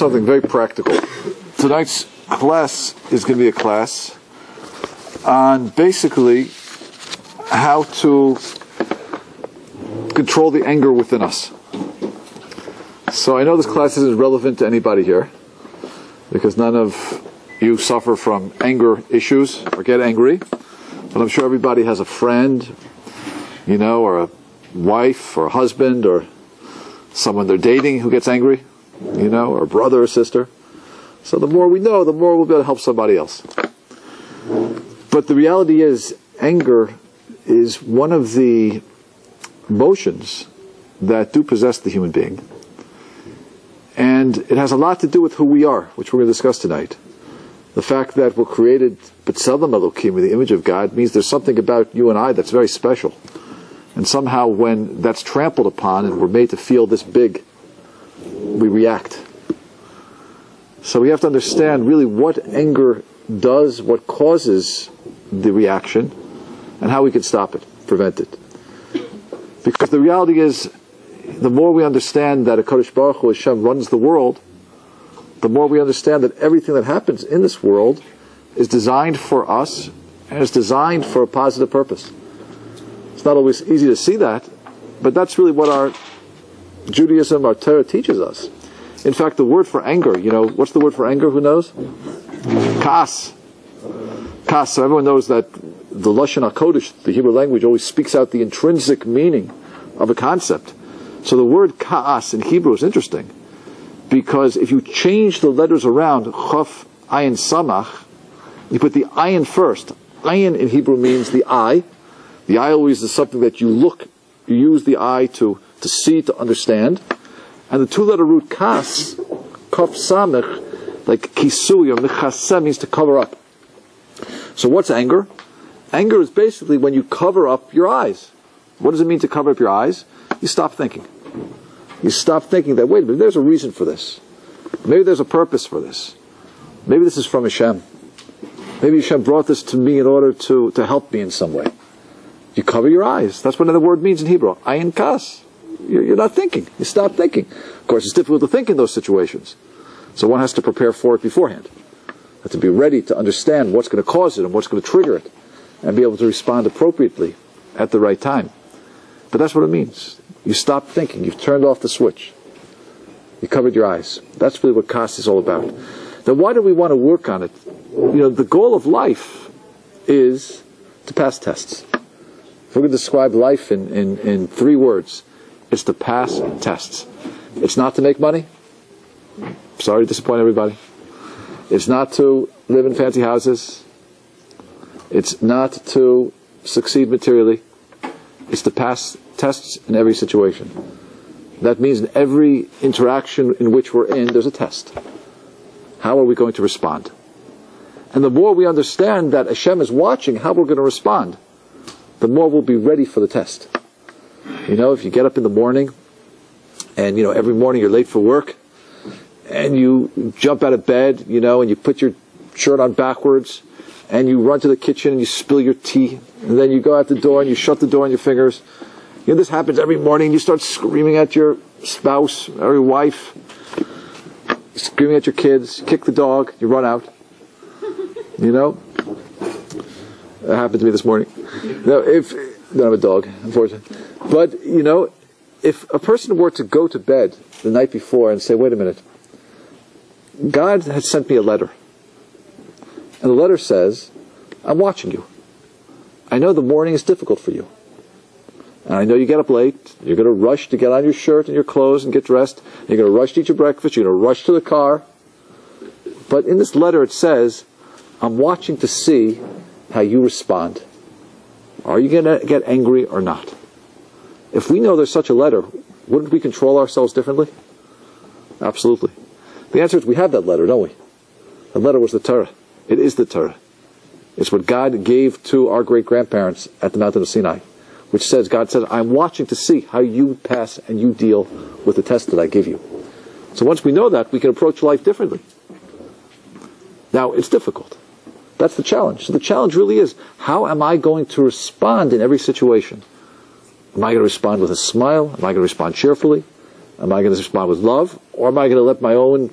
something very practical. Tonight's class is going to be a class on basically how to control the anger within us. So I know this class isn't relevant to anybody here because none of you suffer from anger issues or get angry, but I'm sure everybody has a friend, you know, or a wife or a husband or someone they're dating who gets angry, you know, or brother or sister. So the more we know, the more we'll be able to help somebody else. But the reality is, anger is one of the emotions that do possess the human being. And it has a lot to do with who we are, which we're going to discuss tonight. The fact that we're created B'Tselem Elokim, with the image of God, means there's something about you and I that's very special. And somehow when that's trampled upon and we're made to feel this big, we react. So we have to understand really what anger does, what causes the reaction, and how we can stop it, prevent it. Because the reality is, the more we understand that HaKadosh Baruch Hu Hashem runs the world, the more we understand that everything that happens in this world is designed for us and is designed for a positive purpose. It's not always easy to see that, but that's really what our Judaism, our Torah teaches us. In fact, the word for anger, you know, what's the word for anger? Who knows? Kas. Kas. So everyone knows that the Lashon HaKodesh, the Hebrew language, always speaks out the intrinsic meaning of a concept. So the word Kaas in Hebrew is interesting because if you change the letters around, Chaf, Ayin, Samach, you put the Ayin first. Ayin in Hebrew means the eye. The eye always is something that you look, you use the eye to, to see, to understand. And the two letter root Kas, Kaf Samach, like Kisuya, Mechasem means to cover up. So what's anger? Anger is basically when you cover up your eyes. What does it mean to cover up your eyes? You stop thinking. You stop thinking that, wait a minute, there's a reason for this. Maybe there's a purpose for this. Maybe this is from Hashem. Maybe Hashem brought this to me in order to, to help me in some way. You cover your eyes. That's what the word means in Hebrew. Ayin kas. You're, not thinking. You stop thinking. Of course, it's difficult to think in those situations. So one has to prepare for it beforehand. Have to be ready to understand what's going to cause it and what's going to trigger it and be able to respond appropriately at the right time. But that's what it means. You stop thinking. You've turned off the switch. You covered your eyes. That's really what Kas is all about. Then why do we want to work on it? You know, the goal of life is to pass tests. If we're going to describe life in, in, in three words, it's to pass tests. It's not to make money. Sorry to disappoint everybody. It's not to live in fancy houses. It's not to succeed materially. It's to pass tests in every situation. That means in every interaction in which we're in, there's a test. How are we going to respond? And the more we understand that Hashem is watching how we're going to respond, the more we'll be ready for the test. You know, if you get up in the morning and, you know, every morning you're late for work and you jump out of bed, you know, and you put your shirt on backwards and you run to the kitchen and you spill your tea and then you go out the door and you shut the door on your fingers. You know, this happens every morning. You start screaming at your spouse or your wife, screaming at your kids, kick the dog, you run out. You know? That happened to me this morning. Now, if, don't have a dog, unfortunately. But, you know, if a person were to go to bed the night before and say, wait a minute, God has sent me a letter. And the letter says, I'm watching you. I know the morning is difficult for you. And I know you get up late. You're going to rush to get on your shirt and your clothes and get dressed. You're going to rush to eat your breakfast. You're going to rush to the car. But in this letter it says, I'm watching to see how you respond. Are you going to get angry or not? If we know there's such a letter, wouldn't we control ourselves differently? Absolutely. The answer is we have that letter, don't we? The letter was the Torah. It is the Torah. It's what God gave to our great grandparents at the mountain of Sinai, which says, God says, I'm watching to see how you pass and you deal with the test that I give you. So once we know that, we can approach life differently. Now, it's difficult. That's the challenge. So the challenge really is, how am I going to respond in every situation? Am I going to respond with a smile? Am I going to respond cheerfully? Am I going to respond with love? Or am I going to let my own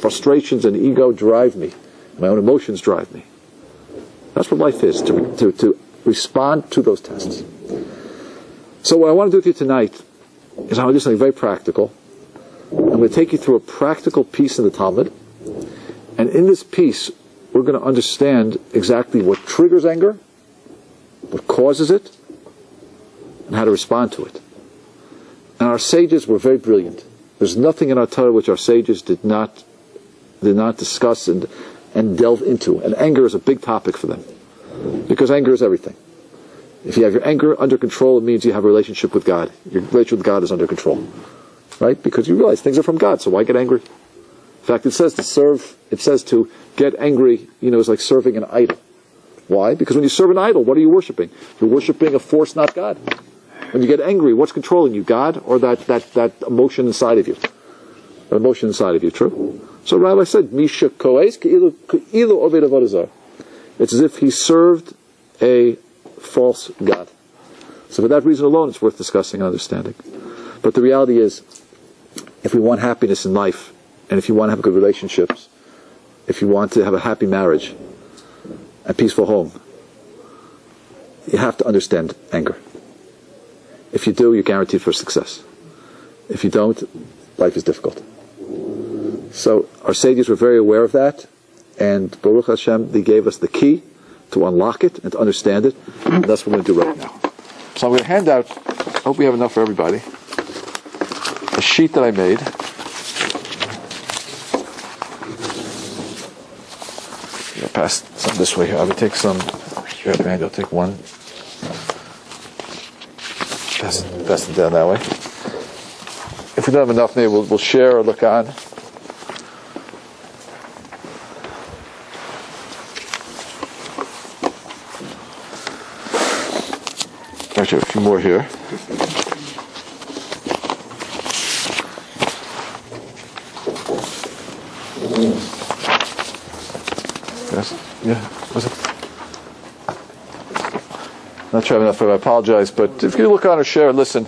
frustrations and ego drive me. My own emotions drive me. That's what life is, to, to, to respond to those tests. So what I want to do with you tonight is I want to do something very practical. I'm going to take you through a practical piece in the Talmud. And in this piece, we're going to understand exactly what triggers anger, what causes it, and how to respond to it. And our sages were very brilliant. There's nothing in our Torah which our sages did not did not discuss and and delve into. And anger is a big topic for them. Because anger is everything. If you have your anger under control, it means you have a relationship with God. Your relationship with God is under control. Right? Because you realize things are from God, so why get angry? Fact, it says to serve, it says to get angry, you know, is like serving an idol. Why? Because when you serve an idol, what are you worshiping? You're worshiping a force, not God. When you get angry, what's controlling you, God or that, that, that emotion inside of you? That emotion inside of you, true? So Rabbi said, Misha koes It's as if he served a false God. So for that reason alone, it's worth discussing and understanding. But the reality is, if we want happiness in life, and if you want to have good relationships, if you want to have a happy marriage, a peaceful home, you have to understand anger. If you do, you're guaranteed for success. If you don't, life is difficult. So our sages were very aware of that, and Baruch Hashem, they gave us the key to unlock it and to understand it. And that's what we're going to do right now. So I'm going to hand out, I hope we have enough for everybody, a sheet that I made. Pass some this way here. I will take some. Here, Randy, I'll take one. Pass, pass it down that way. If we don't have enough, maybe we'll, we'll share or look on. Actually, a few more here. Yes. Yeah. Was it? Not sure I have enough. I apologize, but if you look on or share, and listen.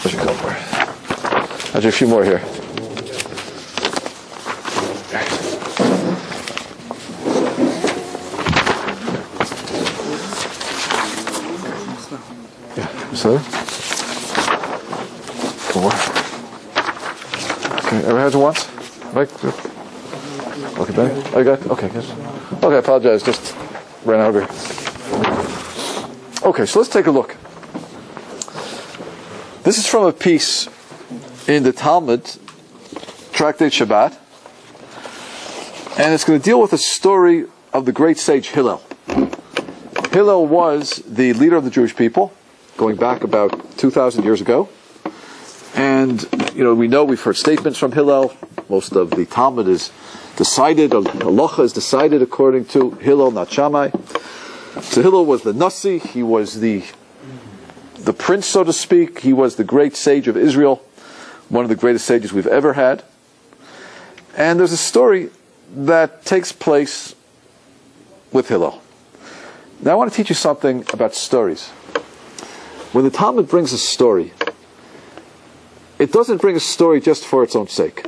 Where's your cover? I'll do a few more here. Yeah, so Okay, ever had it once? Right? Uh, good. Okay, Benny? Oh, you got Okay, good. Okay, I apologize. Just ran out of here. Okay, so let's take a look. This is from a piece in the Talmud, Tractate Shabbat, and it's going to deal with the story of the great sage Hillel. Hillel was the leader of the Jewish people, going back about 2,000 years ago. And, you know, we know we've heard statements from Hillel. Most of the Talmud is decided, or Halacha is decided according to Hillel, not Shammai. So Hillel was the Nasi, he was the the prince, so to speak. He was the great sage of Israel, one of the greatest sages we've ever had. And there's a story that takes place with Hillel. Now I want to teach you something about stories. When the Talmud brings a story, it doesn't bring a story just for its own sake.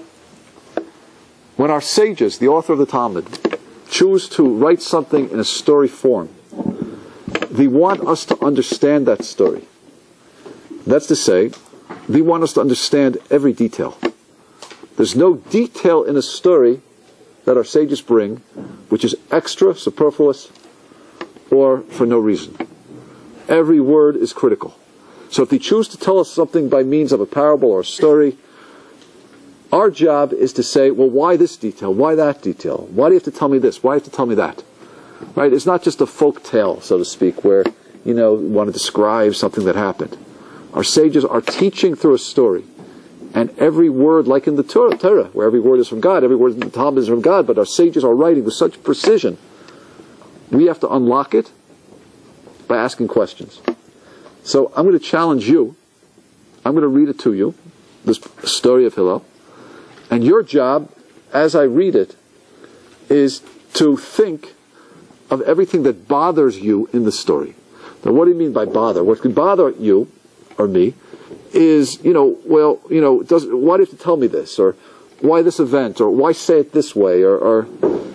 When our sages, the author of the Talmud, choose to write something in a story form, they want us to understand that story. That's to say, they want us to understand every detail. There's no detail in a story that our sages bring which is extra, superfluous, or for no reason. Every word is critical. So if they choose to tell us something by means of a parable or a story, our job is to say, well, why this detail? Why that detail? Why do you have to tell me this? Why do you have to tell me that? Right? It's not just a folk tale, so to speak, where, you know, you want to describe something that happened. Our sages are teaching through a story. And every word, like in the Torah, Torah, where every word is from God, every word in the Talmud is from God, but our sages are writing with such precision. We have to unlock it by asking questions. So I'm going to challenge you. I'm going to read it to you, this story of Hillel. And your job, as I read it, is to think of everything that bothers you in the story. Now, what do you mean by bother? What could bother you or me is, you know, well, you know, does, why do you have to tell me this? Or why this event? Or why say it this way? Or, or,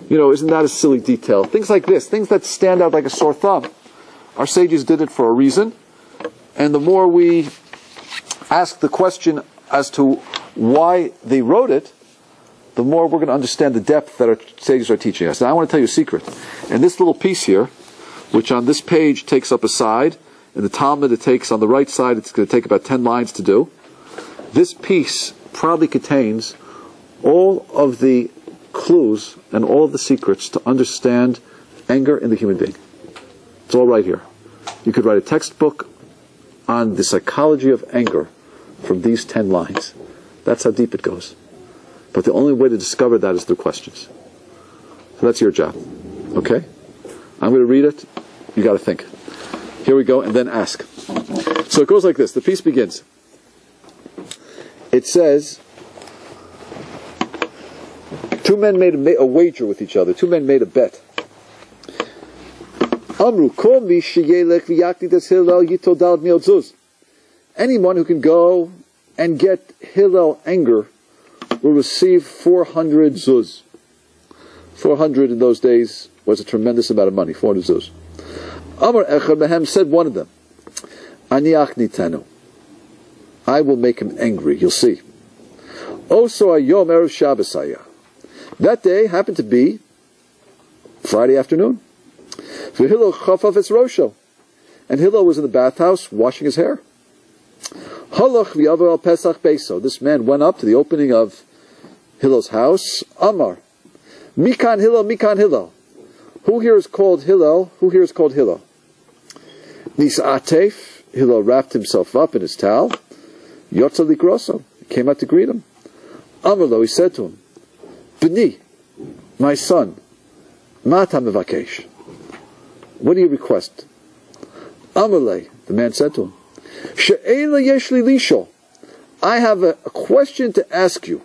you know, isn't that a silly detail? Things like this, things that stand out like a sore thumb. Our sages did it for a reason. And the more we ask the question as to why they wrote it, the more we're going to understand the depth that our sages are teaching us. Now, I want to tell you a secret. In this little piece here, which on this page takes up a side, in the Talmud it takes on the right side, it's going to take about 10 lines to do. This piece probably contains all of the clues and all of the secrets to understand anger in the human being. It's all right here. You could write a textbook on the psychology of anger from these 10 lines. That's how deep it goes. But the only way to discover that is through questions. So that's your job. Okay? I'm going to read it. You got to think. Here we go, and then ask. So it goes like this. The piece begins. It says, two men made a, a wager with each other. Two men made a bet. Amru, kol mi sheyelech v'yakni Hillel yitodal miozuz. Anyone who can go and get Hillel anger will receive 400 zuz. 400 in those days was a tremendous amount of money, 400 zuz. Amr Echad Mehem said one of them, Aniach nitanu. I will make him angry, you'll see. Also Ayom Erev Shabbos That day happened to be Friday afternoon. Hillel Chafaf Es Rosho. And Hillel was in the bathhouse washing his hair. Halach v'yavar al Pesach Beso. This man went up to the opening of Hillel's house. Amar. Mikan Hillel, Mikan Hillel. Who here is called Hillel? Who here is called Hillel? Nis'atef. Hillel wrapped himself up in his towel. Yotza Likroso. Came out to greet him. Amarlo, he said to him, B'ni, my son, Mata mevakesh. What do you request? Amalei, the man said to him, She'ela yeshli lisho. I have a, a, question to ask you.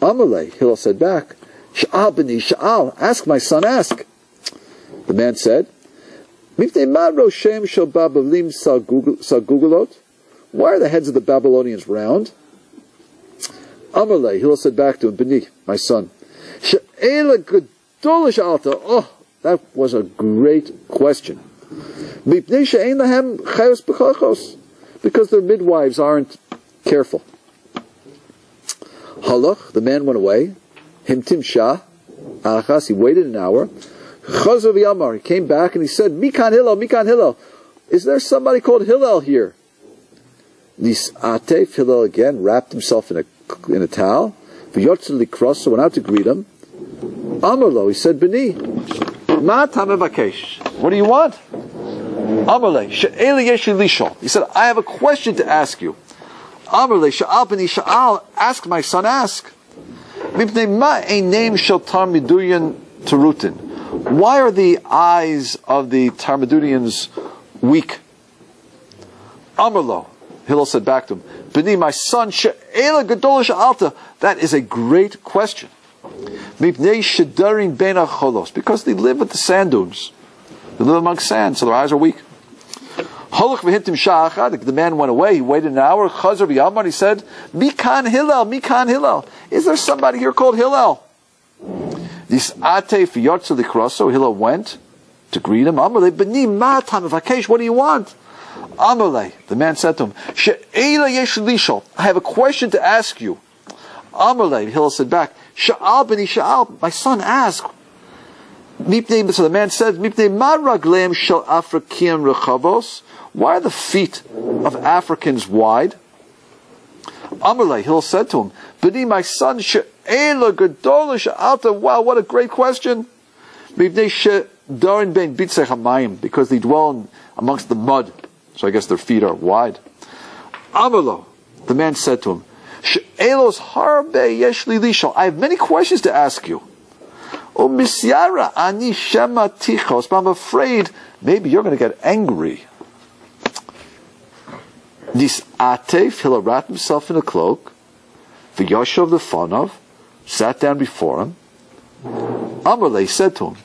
Amalei, Hillel said back, Sha'al b'ni sha'al, ask my son, ask. The man said, Mifnei ma roshem shel babalim. Why are the heads of the Babylonians round? Amalei, Hillel said back to him, B'ni, my son, She'ela gedolish alta. Oh, that was a great question. Because their midwives aren't careful. Halach, the man went away. Himtim Shah, Achas, he waited an hour. Chazav Yamar, he came back and he said, Mikan Hillel, Mikan Hillel, is there somebody called Hillel here? This Atef, Hillel again, wrapped himself in a, in a towel. V'yotzeli Krosa went out to greet him. Amarlo, he said, Beni, what do you want? He said, I have a question to ask you. Ask my son, ask. Why are the eyes of the Tarmodians weak? Amarlo. Hillel said back to him, Bini, my son, that is a great question. Because they live at the sand dunes. They live among sand, so their eyes are weak. The man went away. He waited an hour. Chazar v'yamar. He said, "Mikan Hillel, Mikan Hillel. Is there somebody here called Hillel?" This ate fiyotzu likroso. Hillel went to greet him. Amalei b'ni matan vakesh. What do you want? Amalei. The man said to him, "She'ela yesh I have a question to ask you." Amalei. Hillel said back, Sha'al b'ni Sha'al, my son, ask. So the man said, Mipnei maragleim shel Afrikim rechavos. Why are the feet of Africans wide? Amalei, Hill said to him, B'ni, my son, she'ela gedola sha'alta. Wow, what a great question. Mipnei she'darin ben bitzech hamayim, because they dwell amongst the mud. So I guess their feet are wide. Amalo, the man said to him, Harbe. I have many questions to ask you. Oh, misyara ani shema tichos. But I'm afraid maybe you're going to get angry. This atef, he'll wrap himself in a cloak. The Yashov the Fonov sat down before him. Amalei said to him.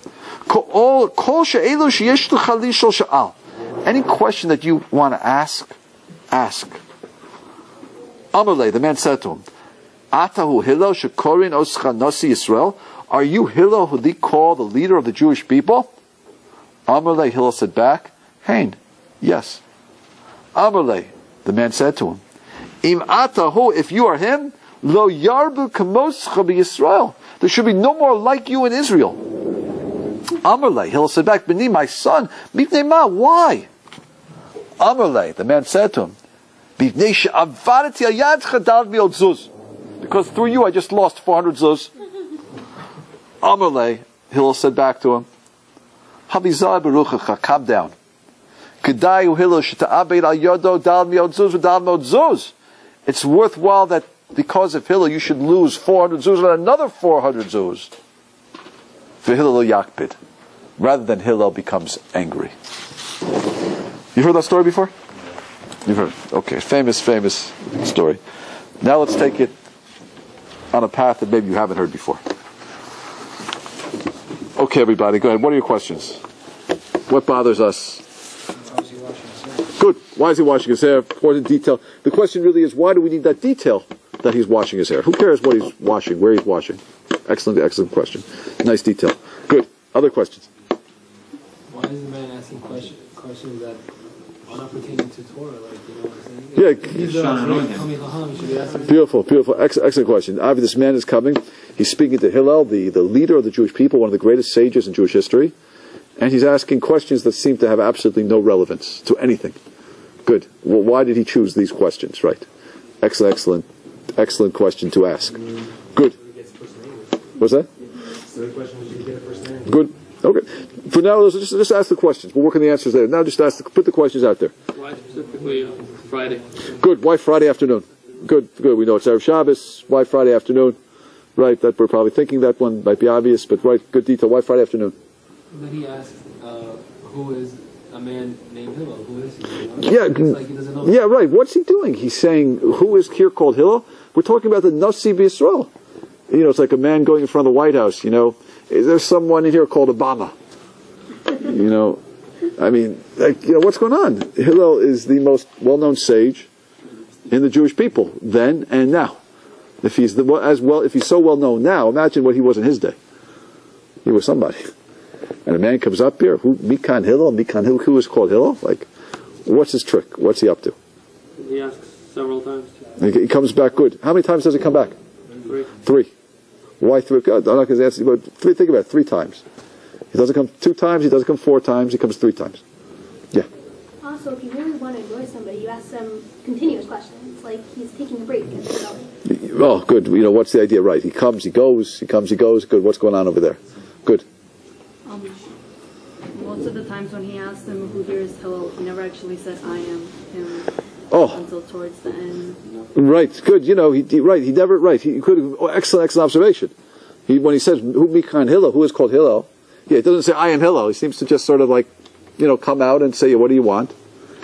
Any question that you want to ask, ask. Amalei, the man said to him, Atahu Hillel shekorin oscha nasi Yisrael. Are you Hillel who they call the leader of the Jewish people? Amalei, Hillel said back, Hain, yes. Amalei, the man said to him, Im atahu, if you are him, lo yarbu kamoscha Yisrael. There should be no more like you in Israel. Amalei, Hillel said back, Beni, my son, mipnei ma, why? Amalei, the man said to him, Because through you I just lost 400 zuz. Amalei, Hillel said back to him, Habizah beruchacha, calm down. Kedayu Hillel sheta'abed al yodo dal mi'od zuz v'dal mi'od zuz. It's worthwhile that because of Hillel you should lose 400 zuz and another 400 zuz. For Hillel yakpid. Rather than Hillel becomes angry. You heard that story before? You've heard. Okay, famous, famous story. Now let's take it on a path that maybe you haven't heard before. Okay, everybody, go ahead. What are your questions? What bothers us? Good. Why is he washing his hair? More detail. The question really is, why do we need that detail that he's washing his hair? Who cares what he's washing, where he's washing? Excellent, excellent question. Nice detail. Good. Other questions? Why is the man asking question, questions that not pertaining to Torah? Like, you know what I'm saying? Yeah. If He's a Talmid Chacham, he should be asking. Beautiful, beautiful, Ex- excellent question. Obviously, this man is coming. He's speaking to Hillel, the, the leader of the Jewish people, one of the greatest sages in Jewish history, and he's asking questions that seem to have absolutely no relevance to anything. Good. Well, why did he choose these questions? Right. Excellent, excellent, excellent question to ask. Mm. Good. What's that? Third question is, should we get a first name? Good. Okay. For now, just, just ask the questions. We'll work on the answers there. Now, just ask, the, put the questions out there. Why specifically on Friday? Good. Why Friday afternoon? Good. Good. We know it's Erev Shabbos. Why Friday afternoon? Right. That we're probably thinking that one might be obvious, but right. Good detail. Why Friday afternoon? Then he asks, uh, who is a man named Hillel? Who is he? Yeah. Like he. Yeah. Right. What's he doing? He's saying, "Who is here called Hillel?" We're talking about the Nasi B'Yisrael. You know, it's like a man going in front of the White House. You know, is there someone in here called Obama? You know, I mean, like, you know, what's going on? Hillel is the most well-known sage in the Jewish people then and now. If he's the, as well, if he's so well known now, imagine what he was in his day. He was somebody. And a man comes up here, who Mikan Hillel, Mikan Hillel, who is called Hillel? Like, what's his trick? What's he up to? He asks several times. He he comes back good. How many times does he come back? Three. Three. Why three? God, I'm not going to answer, but three, think about it, three times. He doesn't come two times, he doesn't come four times, he comes three times. Yeah. Also, if you really want to annoy somebody, you ask them continuous questions, like he's taking a break. And so, Oh, good. You know, what's the idea? Right. He comes, he goes, he comes, he goes. Good. What's going on over there? Good. Um, most of the times when he asks him who here is Hillel, he never actually said I am him Oh, until towards the end. right. Good. You know, he, he right. He never, right. He could have, oh, excellent, excellent observation. He, when he says, who Mikan Hillel, who is called Hillel, yeah, it doesn't say I am Hillel. He seems to just sort of like, you know, come out and say, what do you want?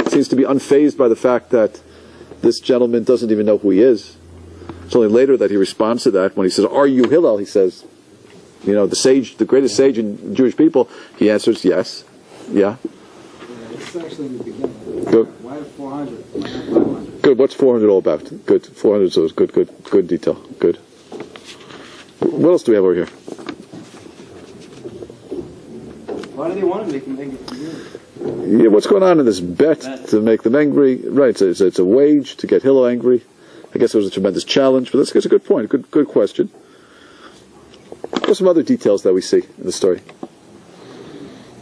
Seems to be unfazed by the fact that this gentleman doesn't even know who he is. It's only later that he responds to that when he says, "Are you Hillel?" He says, "You know, the sage, the greatest sage in Jewish people." He answers, "Yes, yeah." It's Good, Why 400? Why 500? good. What's four hundred all about? Good, four hundred. So it's good, good, good detail. Good. What else do we have over here? Why do they want to make him angry? Yeah, what's going on in this bet to make them angry? Right, it's a, it's a, it's a wage to get Hillel angry. I guess it was a tremendous challenge, but that's, that's a good point. Good, good question. What's some other details that we see in the story?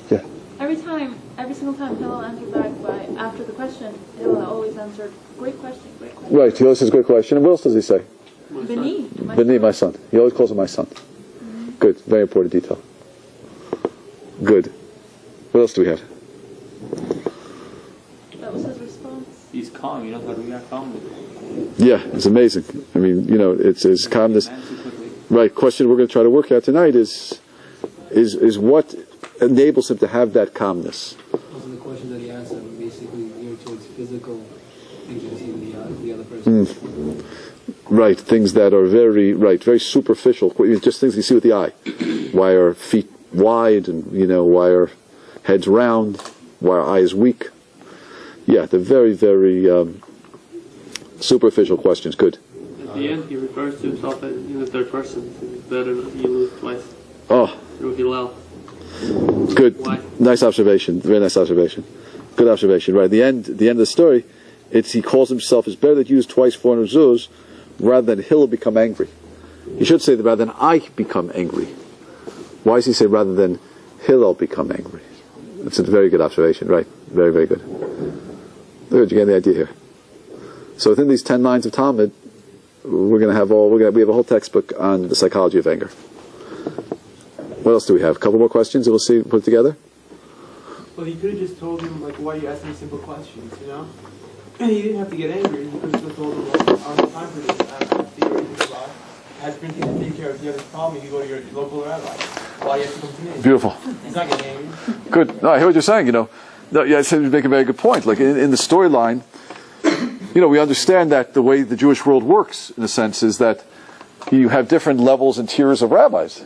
Yeah. Every time, every single time Hillel answered back by after the question, Hillel always answered, "Great question, great question." Right, he always says "Great question. And what else does he say? Beni, my Beni, my son. He always calls him my son. Mm-hmm. Good, very important detail. Good. What else do we have? that was his response. He's calm. He knows how to react calmly. Yeah, it's amazing. I mean, you know, it's his calmness. Man too quickly. Right. Question we're going to try to work out tonight is, is, is what enables him to have that calmness. Also, the question that he asked him basically geared towards physical things you see in the, uh, the other person. Right. Things that are very right, very superficial, just things you see with the eye. Why are feet wide and, you know, why are heads round? Why are eyes weak? Yeah, they're very, very um, superficial questions. Good. At the end, he refers to himself in the third person. It's better not you lose twice. Oh, Through Hillel. Good. Nice observation. Very nice observation. Good observation. Right. The end, the end of the story, it's he calls himself. It's better that you use twice 400 zuz rather than he'll become angry. He should say that rather than I become angry. Why does he say rather than Hillel become angry? It's a very good observation. Right. Very, very good. Good. You get the idea here. So within these 10 lines of Talmud, we're going to have all, we're going to, we have a whole textbook on the psychology of anger. What else do we have? A couple more questions and we'll see, put together? Well, he could have just told him, like, why are you asking me simple questions, you know? And he didn't have to get angry. He could have just told him, well, I don't have time for this. I have to figure anything about. I have drinking to take care of. If you have this problem, you go to your local rabbi. Why do you have to come to me? Beautiful. He's not getting angry. Good. No, I hear what you're saying. You know, no, yeah, I said you make a very good point. Like in, in the storyline, you know, we understand that the way the Jewish world works, in a sense, is that you have different levels and tiers of rabbis.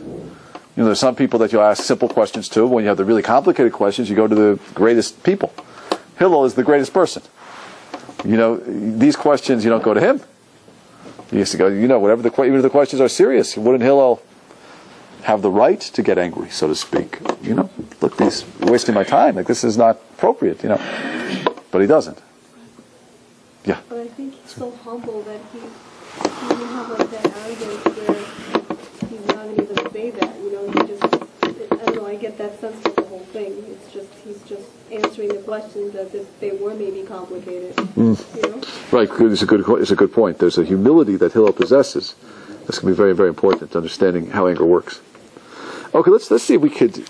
You know, there's some people that you'll ask simple questions to. When you have the really complicated questions, you go to the greatest people. Hillel is the greatest person. You know, these questions you don't go to him. You used to go, you know, whatever the even if the questions are serious, wouldn't Hillel have the right to get angry, so to speak? You know, look, he's wasting my time. Like this is not appropriate. You know, but he doesn't. Yeah. But I think he's so humble that he, he doesn't have like that arrogance where not going to even say that. You know, he just, I don't know, I get that sense of the whole thing. It's just, he's just answering the questions as if they were maybe complicated. Hmm. You know? Right. It's a good. It's a good point. There's a humility that Hillel possesses. That's going to be very, very important to understanding how anger works. Okay, let's let's see if we could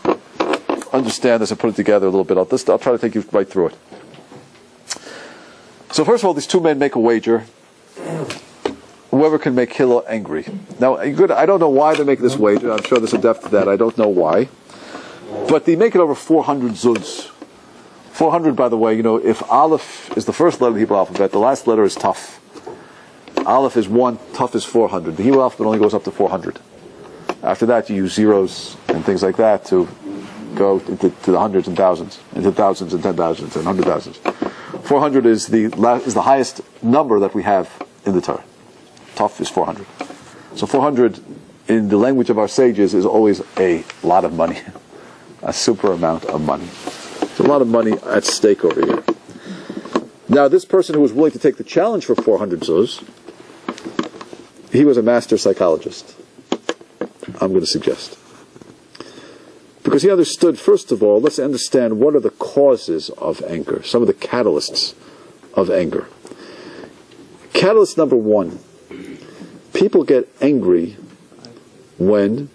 understand this and put it together a little bit. I'll, just, I'll try to take you right through it. So first of all, these two men make a wager. Whoever can make Hillel angry. Now, good. I don't know why they make this wager. I'm sure there's a depth to that. I don't know why, but they make it over 400 zuz. 400, by the way, you know, if Aleph is the first letter of the Hebrew alphabet, the last letter is tough. Aleph is 1, tough is 400. The Hebrew alphabet only goes up to 400. After that, you use zeros and things like that to go into to the hundreds and thousands, into thousands and ten thousands and hundred thousands. 400 is the, is the highest number that we have in the Torah. Tough is 400. So 400 in the language of our sages is always a lot of money, a super amount of money. There's a lot of money at stake over here. Now, this person who was willing to take the challenge for 400 zuz, he was a master psychologist. I'm going to suggest. Because he understood, first of all, let's understand what are the causes of anger, some of the catalysts of anger. Catalyst number one people get angry when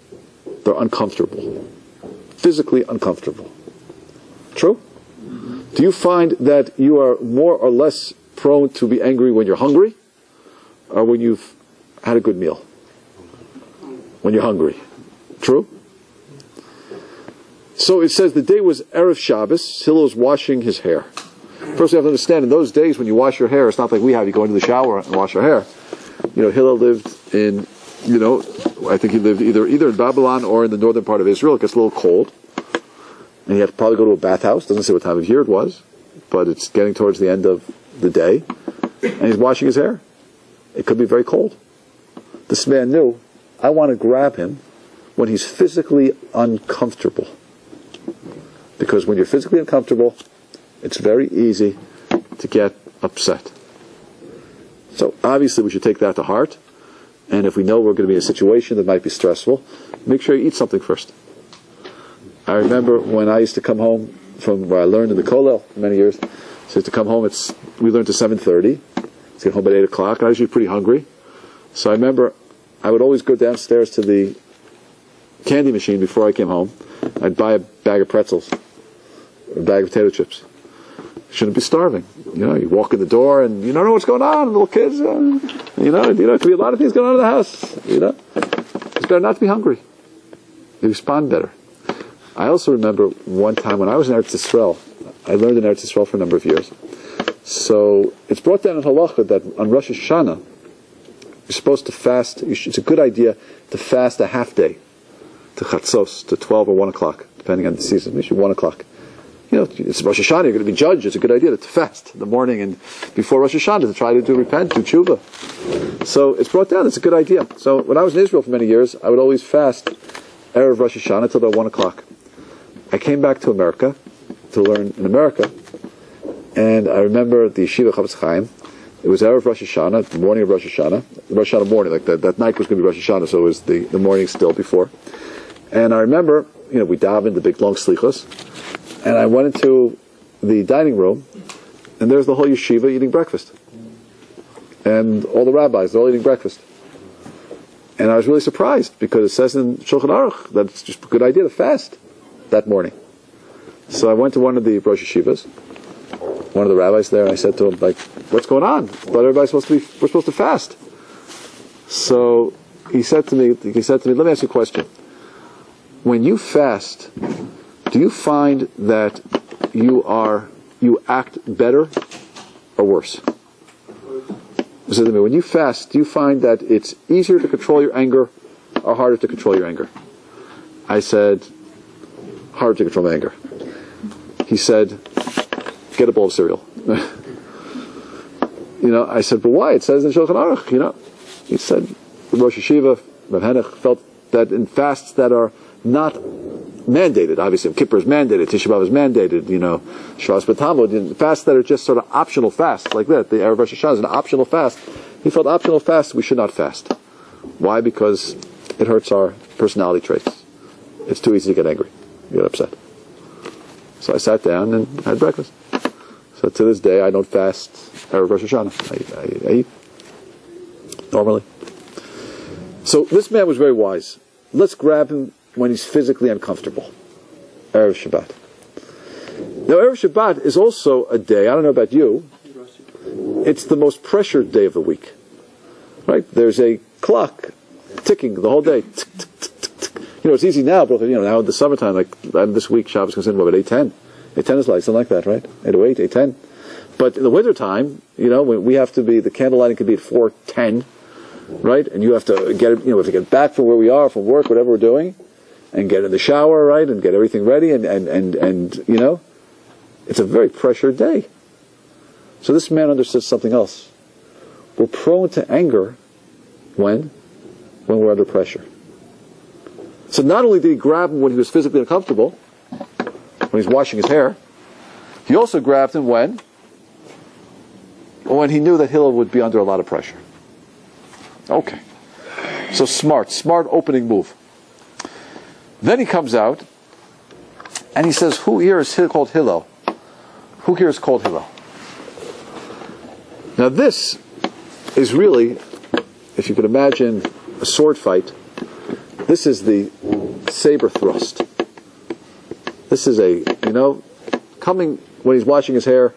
they're uncomfortable, physically uncomfortable. True? Do you find that you are more or less prone to be angry when you're hungry or when you've had a good meal? When you're hungry. True? So it says the day was Erev Shabbos, Hillel was washing his hair. First, you have to understand, in those days when you wash your hair, it's not like we have, you go into the shower and wash your hair. You know, Hillel lived in, you know, I think he lived either either in Babylon or in the northern part of Israel. It gets a little cold. And he had to probably go to a bathhouse. Doesn't say what time of year it was, but it's getting towards the end of the day. And he's washing his hair. It could be very cold. This man knew, I want to grab him when he's physically uncomfortable. Because when you're physically uncomfortable, it's very easy to get upset. So obviously we should take that to heart. And if we know we're going to be in a situation that might be stressful, make sure you eat something first. I remember when I used to come home from where I learned in the Kollel many years. So to come home. It's we learned to seven thirty. Let's get home at eight o'clock. I was usually pretty hungry, so I remember I would always go downstairs to the candy machine before I came home. I'd buy a bag of pretzels, a bag of potato chips. Shouldn't be starving. You know, you walk in the door and you don't know what's going on. Little kids, uh, you know, you know, it could be a lot of things going on in the house. You know, it's better not to be hungry. You respond better. I also remember one time when I was in Eretz Yisrael, I learned in Eretz Yisrael for a number of years. So it's brought down in halacha that on Rosh Hashanah, you're supposed to fast. Should, it's a good idea to fast a half day, to Chatzos, to 12 or 1 o'clock, depending on the season, maybe 1 o'clock. You know, it's Rosh Hashanah, you're going to be judged. It's a good idea to fast in the morning and before Rosh Hashanah to try to do repent, do tshuva. So it's brought down. It's a good idea. So when I was in Israel for many years, I would always fast Erev Rosh Hashanah until about 1 o'clock. I came back to America to learn in America, and I remember the Yeshiva Chofetz Chaim. It was Erev Rosh Hashanah, the morning of Rosh Hashanah, Rosh Hashanah morning, like that, that night was going to be Rosh Hashanah, so it was the, the morning still before. And I remember, you know, we davened the big long slichos, and I went into the dining room, and there's the whole yeshiva eating breakfast. And all the rabbis, they're all eating breakfast. And I was really surprised because it says in Shulchan Aruch that it's just a good idea to fast that morning. So I went to one of the Rosh Yeshivas, one of the rabbis there, and I said to him, like, what's going on? I thought everybody's supposed to be, we're supposed to fast. So he said to me, he said to me, let me ask you a question. When you fast, do you find that you are, you act better or worse? Me, when you fast, do you find that it's easier to control your anger or harder to control your anger? I said, harder to control my anger. He said, get a bowl of cereal. you know, I said, but why? It says in Shulchan Aruch, you know. He said, Rosh HaYeshiva, Rav Henoch, felt that in fasts that are not mandated, obviously, Kippur is mandated, Tisha B'Av is mandated, you know, Shabbos B'Tammuz, fasts that are just sort of optional fasts, like that, the Erev Rosh Hashanah is an optional fast. He felt optional fast, we should not fast. Why? Because it hurts our personality traits. It's too easy to get angry, get upset. So I sat down and had breakfast. So to this day, I don't fast Erev Rosh Hashanah. I, I, I eat normally. So this man was very wise. Let's grab him when he's physically uncomfortable. Erev Shabbat. Now, Erev Shabbat is also a day, I don't know about you, it's the most pressured day of the week. Right? There's a clock ticking the whole day. You know, it's easy now, but you know, now in the summertime, like this week, Shabbos comes in, what, at 8.10? 8.10 is like, something like that, right? 8.08, 8.10. But in the wintertime, you know, we have to be, the candle lighting can be at 4.10, right? And you have to get, you know, we have to get back from where we are, from work, whatever we're doing, and get in the shower, right? And get everything ready, and, and, and, and you know, it's a very pressured day. So this man understood something else. We're prone to anger when? When we're under pressure. So not only did he grab him when he was physically uncomfortable, when he's washing his hair, he also grabbed him when? When he knew that Hillel would be under a lot of pressure. Okay. So smart, smart opening move. Then he comes out and he says, Who here is called Hillel? Who here is called Hillel? Now this is really, if you could imagine a sword fight, this is the saber thrust. This is a, you know, coming when he's washing his hair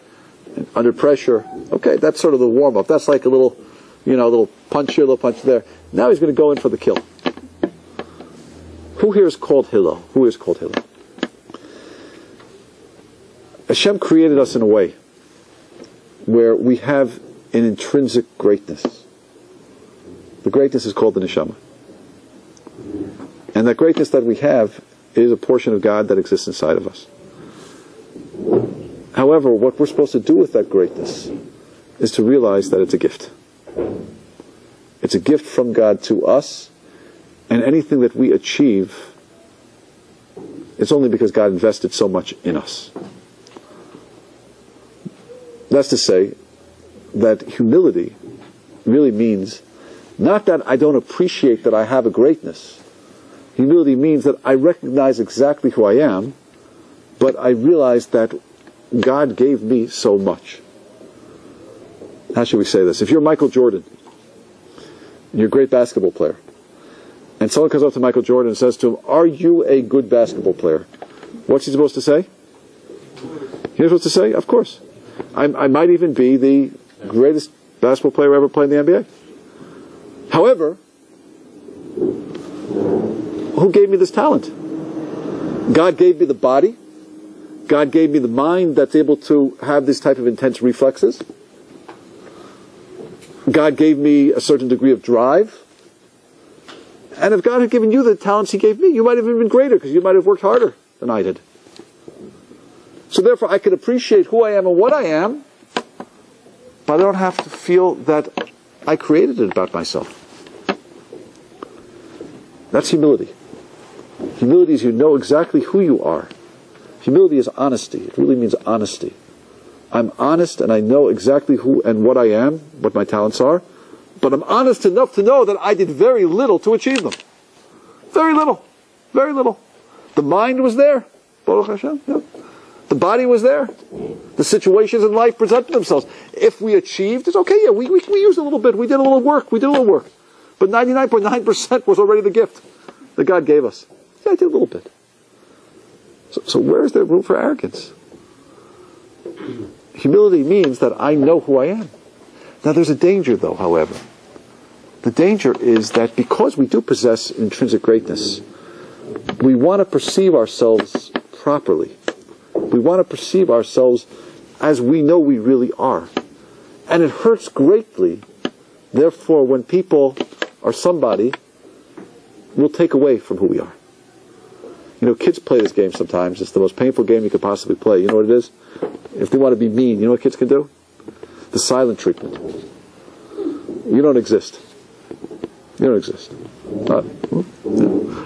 under pressure. Okay, that's sort of the warm up. That's like a little, you know, a little punch here, a little punch there. Now he's going to go in for the kill. Who here is called Hillel? Who is called Hillel? Hashem created us in a way where we have an intrinsic greatness. The greatness is called the neshama. And that greatness that we have is a portion of God that exists inside of us. However, what we're supposed to do with that greatness is to realize that it's a gift. It's a gift from God to us, and anything that we achieve, it's only because God invested so much in us. That's to say that humility really means not that I don't appreciate that I have a greatness. Humility means that I recognize exactly who I am, but I realize that God gave me so much. How should we say this? If you're Michael Jordan, you're a great basketball player, and someone comes up to Michael Jordan and says to him, Are you a good basketball player? What's he supposed to say? He's supposed to say, Of course. I, I might even be the greatest basketball player ever played in the NBA. However, who gave me this talent? God gave me the body. God gave me the mind that's able to have this type of intense reflexes. God gave me a certain degree of drive. And if God had given you the talents He gave me, you might have even been greater because you might have worked harder than I did. So therefore, I could appreciate who I am and what I am, but I don't have to feel that I created it about myself. That's humility. Humility is you know exactly who you are. Humility is honesty. It really means honesty. I'm honest and I know exactly who and what I am, what my talents are, but I'm honest enough to know that I did very little to achieve them. Very little. Very little. The mind was there. Baruch Hashem. The body was there. The situations in life presented themselves. If we achieved, it's okay. Yeah, we, we, we used a little bit. We did a little work. We did a little work. But 99.9% was already the gift that God gave us. Yeah, I did a little bit. So, so where is there room for arrogance? Humility means that I know who I am. Now there's a danger though, however. The danger is that because we do possess intrinsic greatness, we want to perceive ourselves properly. We want to perceive ourselves as we know we really are. And it hurts greatly, therefore, when people or somebody will take away from who we are. You know, kids play this game sometimes. It's the most painful game you could possibly play. You know what it is? If they want to be mean, you know what kids can do? The silent treatment. You don't exist. You don't exist. Uh,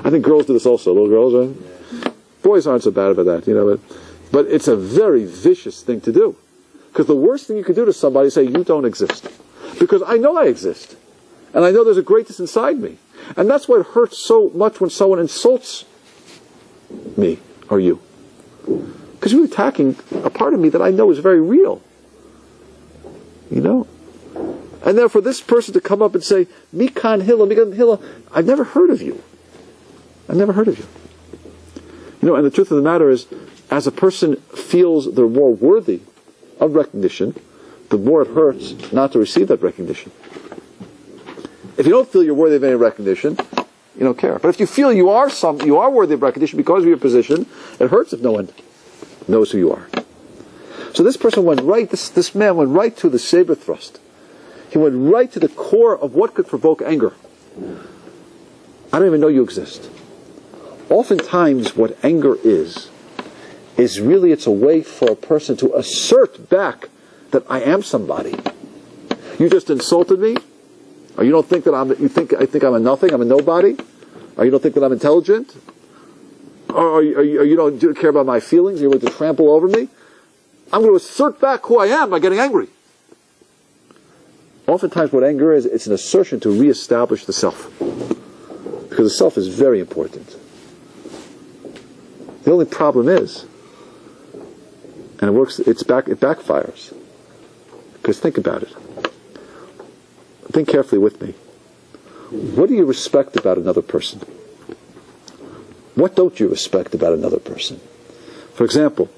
I think girls do this also. Little girls, right? Boys aren't so bad about that, you know. But, but it's a very vicious thing to do. Because the worst thing you can do to somebody is say, you don't exist. Because I know I exist. And I know there's a greatness inside me. And that's why it hurts so much when someone insults me or you. Because you're attacking a part of me that I know is very real. You know? And therefore, this person to come up and say, Mikan Hillel, Mikan Hillel, I've never heard of you. I've never heard of you. You know, and the truth of the matter is, as a person feels they're more worthy of recognition, the more it hurts not to receive that recognition. If you don't feel you're worthy of any recognition, you don't care. But if you feel you are some, you are worthy of recognition because of your position, it hurts if no one knows who you are. So this person went right, this, this man went right to the saber thrust. He went right to the core of what could provoke anger. I don't even know you exist. Oftentimes what anger is, is really it's a way for a person to assert back that I am somebody. You just insulted me, or you don't think that I'm, you think, I think I'm a nothing, I'm a nobody? Or you don't think that I'm intelligent? Or, or, you, or you don't care about my feelings, you're going to trample over me? I'm going to assert back who I am by getting angry. Oftentimes what anger is, it's an assertion to reestablish the self. Because the self is very important. The only problem is, and it works, it's back, it backfires. Because think about it. Think carefully with me. What do you respect about another person? What don't you respect about another person? For example,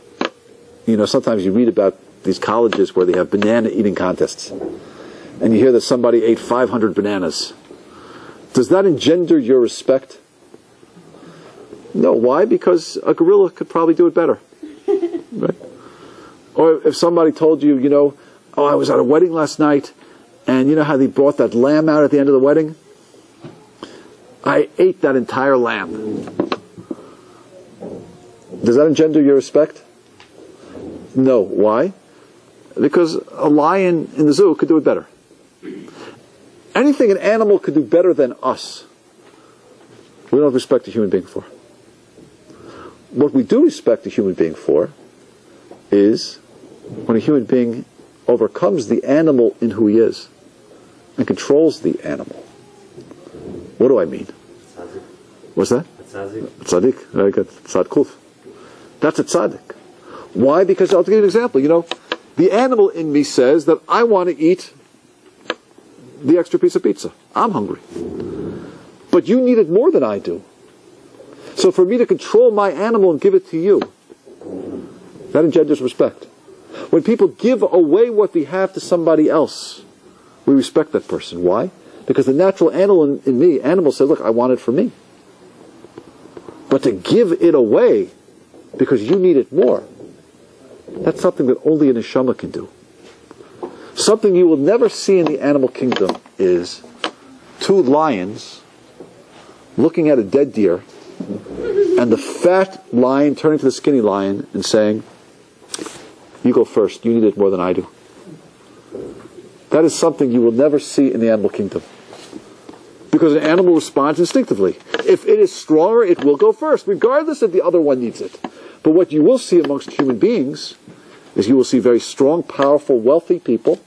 you know, sometimes you read about these colleges where they have banana eating contests. And you hear that somebody ate 500 bananas. Does that engender your respect? No. Why? Because a gorilla could probably do it better. right? Or if somebody told you, you know, oh, I was at a wedding last night, and you know how they brought that lamb out at the end of the wedding? I ate that entire lamb. Does that engender your respect? No. Why? Because a lion in the zoo could do it better. Anything an animal could do better than us, we don't respect a human being for. What we do respect a human being for is when a human being overcomes the animal in who he is and controls the animal. What do I mean? Tzaddik. What's that? Tzaddik. Tzaddik. Very good. Tzadkuf. That's a tzaddik. Why? Because I'll give you an example. You know, the animal in me says that I want to eat the extra piece of pizza. I'm hungry. But you need it more than I do. So for me to control my animal and give it to you, that engenders respect. When people give away what they have to somebody else, we respect that person. Why? Because the natural animal in, in me, animal says, look, I want it for me. But to give it away because you need it more, that's something that only a neshama can do. Something you will never see in the animal kingdom is two lions looking at a dead deer and the fat lion turning to the skinny lion and saying, You go first, you need it more than I do. That is something you will never see in the animal kingdom. Because an animal responds instinctively. If it is stronger, it will go first, regardless if the other one needs it. But what you will see amongst human beings is you will see very strong, powerful, wealthy people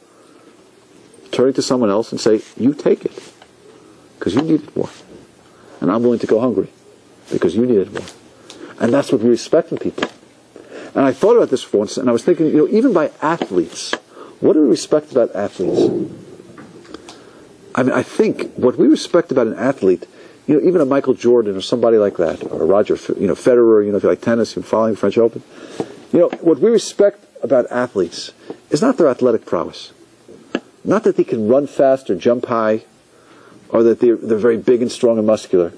turning to someone else and say, You take it, because you need it more. And I'm willing to go hungry, because you need it more. And that's what we respect in people. And I thought about this for once, and I was thinking, you know, even by athletes, what do we respect about athletes? I mean, I think what we respect about an athlete, you know, even a Michael Jordan or somebody like that, or a Roger, you know, Federer, you know, if you like tennis, you're following the French Open, you know, what we respect about athletes is not their athletic prowess. Not that they can run fast or jump high, or that they're, they're very big and strong and muscular.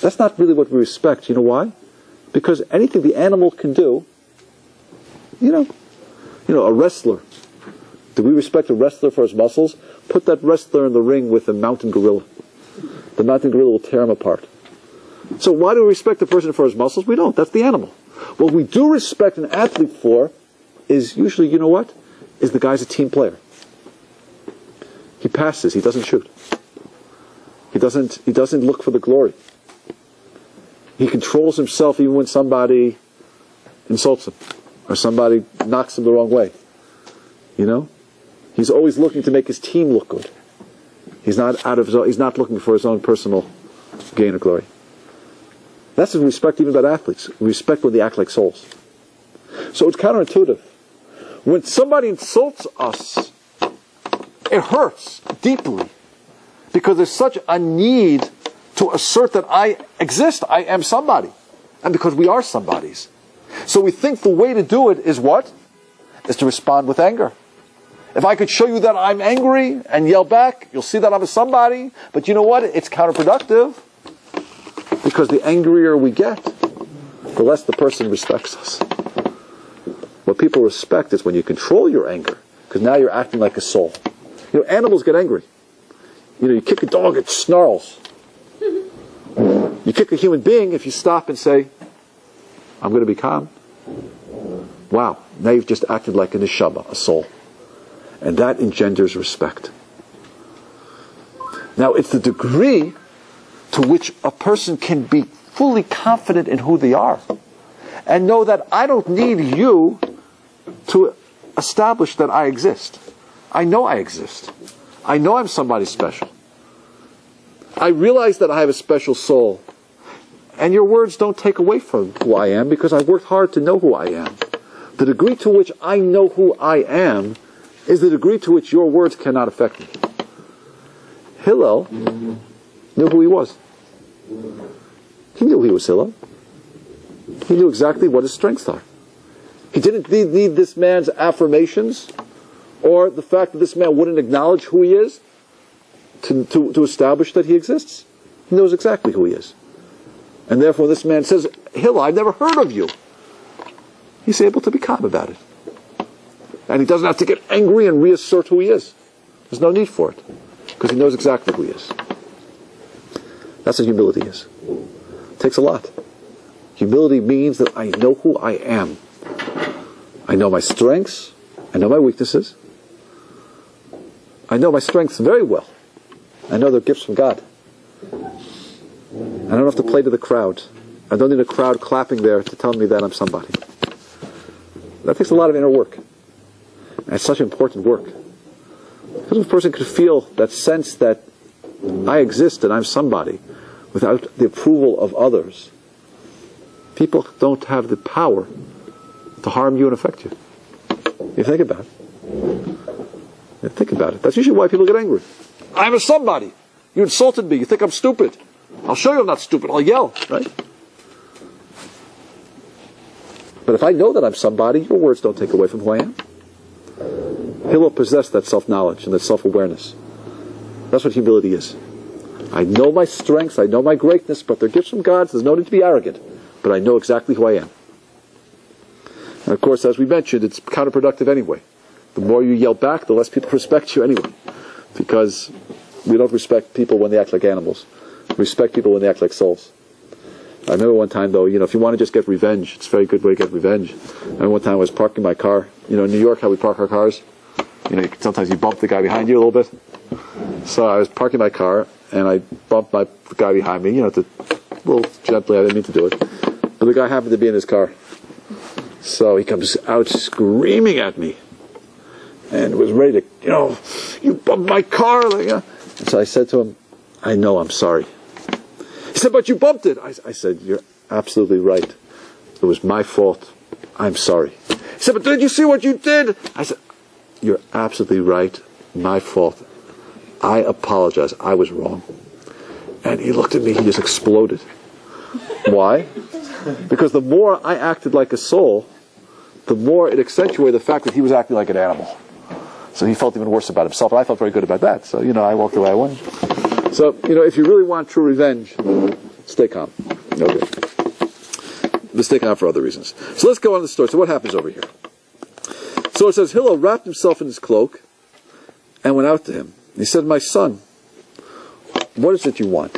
That's not really what we respect. You know why? Because anything the animal can do, you know, you know, a wrestler. Do we respect a wrestler for his muscles? Put that wrestler in the ring with a mountain gorilla. The mountain gorilla will tear him apart. So why do we respect a person for his muscles? We don't. That's the animal. What we do respect an athlete for is usually, you know what? Is the guy's a team player. He passes. He doesn't shoot. He doesn't. He doesn't look for the glory. He controls himself even when somebody insults him or somebody knocks him the wrong way. You know, he's always looking to make his team look good. He's not out of. His own, he's not looking for his own personal gain or glory. That's we respect even about athletes. Respect when they act like souls. So it's counterintuitive. When somebody insults us, it hurts deeply because there's such a need to assert that I exist, I am somebody, and because we are somebodies. So we think the way to do it is what? Is to respond with anger. If I could show you that I'm angry and yell back, you'll see that I'm a somebody. But you know what? It's counterproductive. Because the angrier we get, the less the person respects us. What people respect is when you control your anger, because now you're acting like a soul. You know, animals get angry. You know, you kick a dog, it snarls. You kick a human being if you stop and say, I'm going to be calm. Wow, now you've just acted like a neshama, a soul. And that engenders respect. Now, it's the degree to which a person can be fully confident in who they are and know that I don't need you to establish that I exist. I know I exist. I know I'm somebody special. I realize that I have a special soul. And your words don't take away from who I am because I worked hard to know who I am. The degree to which I know who I am is the degree to which your words cannot affect me. Hillel knew who he was. He knew he was Hillel. He knew exactly what his strengths are. He didn't need, need this man's affirmations or the fact that this man wouldn't acknowledge who he is to, to, to establish that he exists. He knows exactly who he is. And therefore, this man says, Hillel, I've never heard of you. He's able to be calm about it. And he doesn't have to get angry and reassert who he is. There's no need for it. Because he knows exactly who he is. That's what humility is. It takes a lot. Humility means that I know who I am. I know my strengths. I know my weaknesses. I know my strengths very well. I know they're gifts from God. I don't have to play to the crowd. I don't need a crowd clapping there to tell me that I'm somebody. That takes a lot of inner work. And it's such important work. Because if a person could feel that sense that I exist and I'm somebody without the approval of others, people don't have the power to harm you and affect you. You think about it. Think about it. That's usually why people get angry. I'm a somebody. You insulted me. You think I'm stupid. I'll show you I'm not stupid. I'll yell, right? But if I know that I'm somebody, your words don't take away from who I am. Hillel possessed that self knowledge and that self awareness. That's what humility is. I know my strengths, I know my greatness, but they're gifts from God, so there's no need to be arrogant. But I know exactly who I am. And of course, as we mentioned, it's counterproductive anyway. The more you yell back, the less people respect you anyway. Because we don't respect people when they act like animals. We respect people when they act like souls. I remember one time though, you know, if you want to just get revenge, it's a very good way to get revenge. And one time I was parking my car. You know, in New York, how we park our cars. You know, sometimes you bump the guy behind you a little bit. So I was parking my car and I bumped my the guy behind me. You know, to, a little gently. I didn't mean to do it, but the guy happened to be in his car. So he comes out screaming at me, and was ready to, you know, you bumped my car. Like, uh. So I said to him, "I know, I'm sorry." He said, "But you bumped it." I, I said, "You're absolutely right. It was my fault. I'm sorry." He said, "But did you see what you did?" I said, "You're absolutely right. My fault. I apologize. I was wrong." And he looked at me. He just exploded. Why? Because the more I acted like a soul, the more it accentuated the fact that he was acting like an animal. So he felt even worse about himself, and I felt very good about that. So, you know, I walked away, I won. So, you know, if you really want true revenge, stay calm. No Okay. But stay calm for other reasons. So let's go on to the story. So what happens over here? So it says, Hillel wrapped himself in his cloak and went out to him. He said, My son, what is it you want?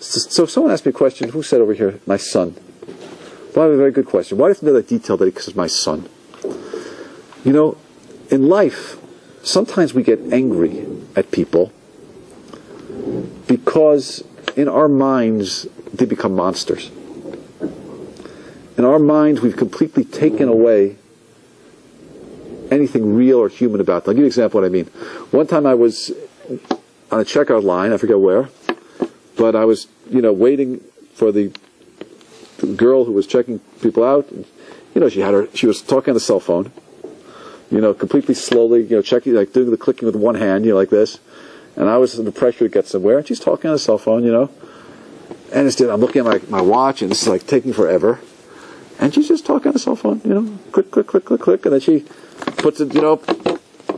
So, so someone asked me a question. Who said over here, my son? Well, I have a very good question. Why do you have to know that detail that he says my son? You know, in life, sometimes we get angry at people because in our minds they become monsters. In our minds, we've completely taken away anything real or human about them. I'll give you an example of what I mean. One time I was on a checkout line, I forget where, but I was, you know, waiting for the, the girl who was checking people out. You know, she had her, she was talking on the cell phone, you know, completely slowly, you know, checking, like doing the clicking with one hand, you know, like this. And I was under pressure to get somewhere, and she's talking on the cell phone, you know. And instead, I'm looking at my, my watch, and this is like taking forever. And she's just talking on the cell phone, you know, click, click, click, click, click, and then she puts it, you know,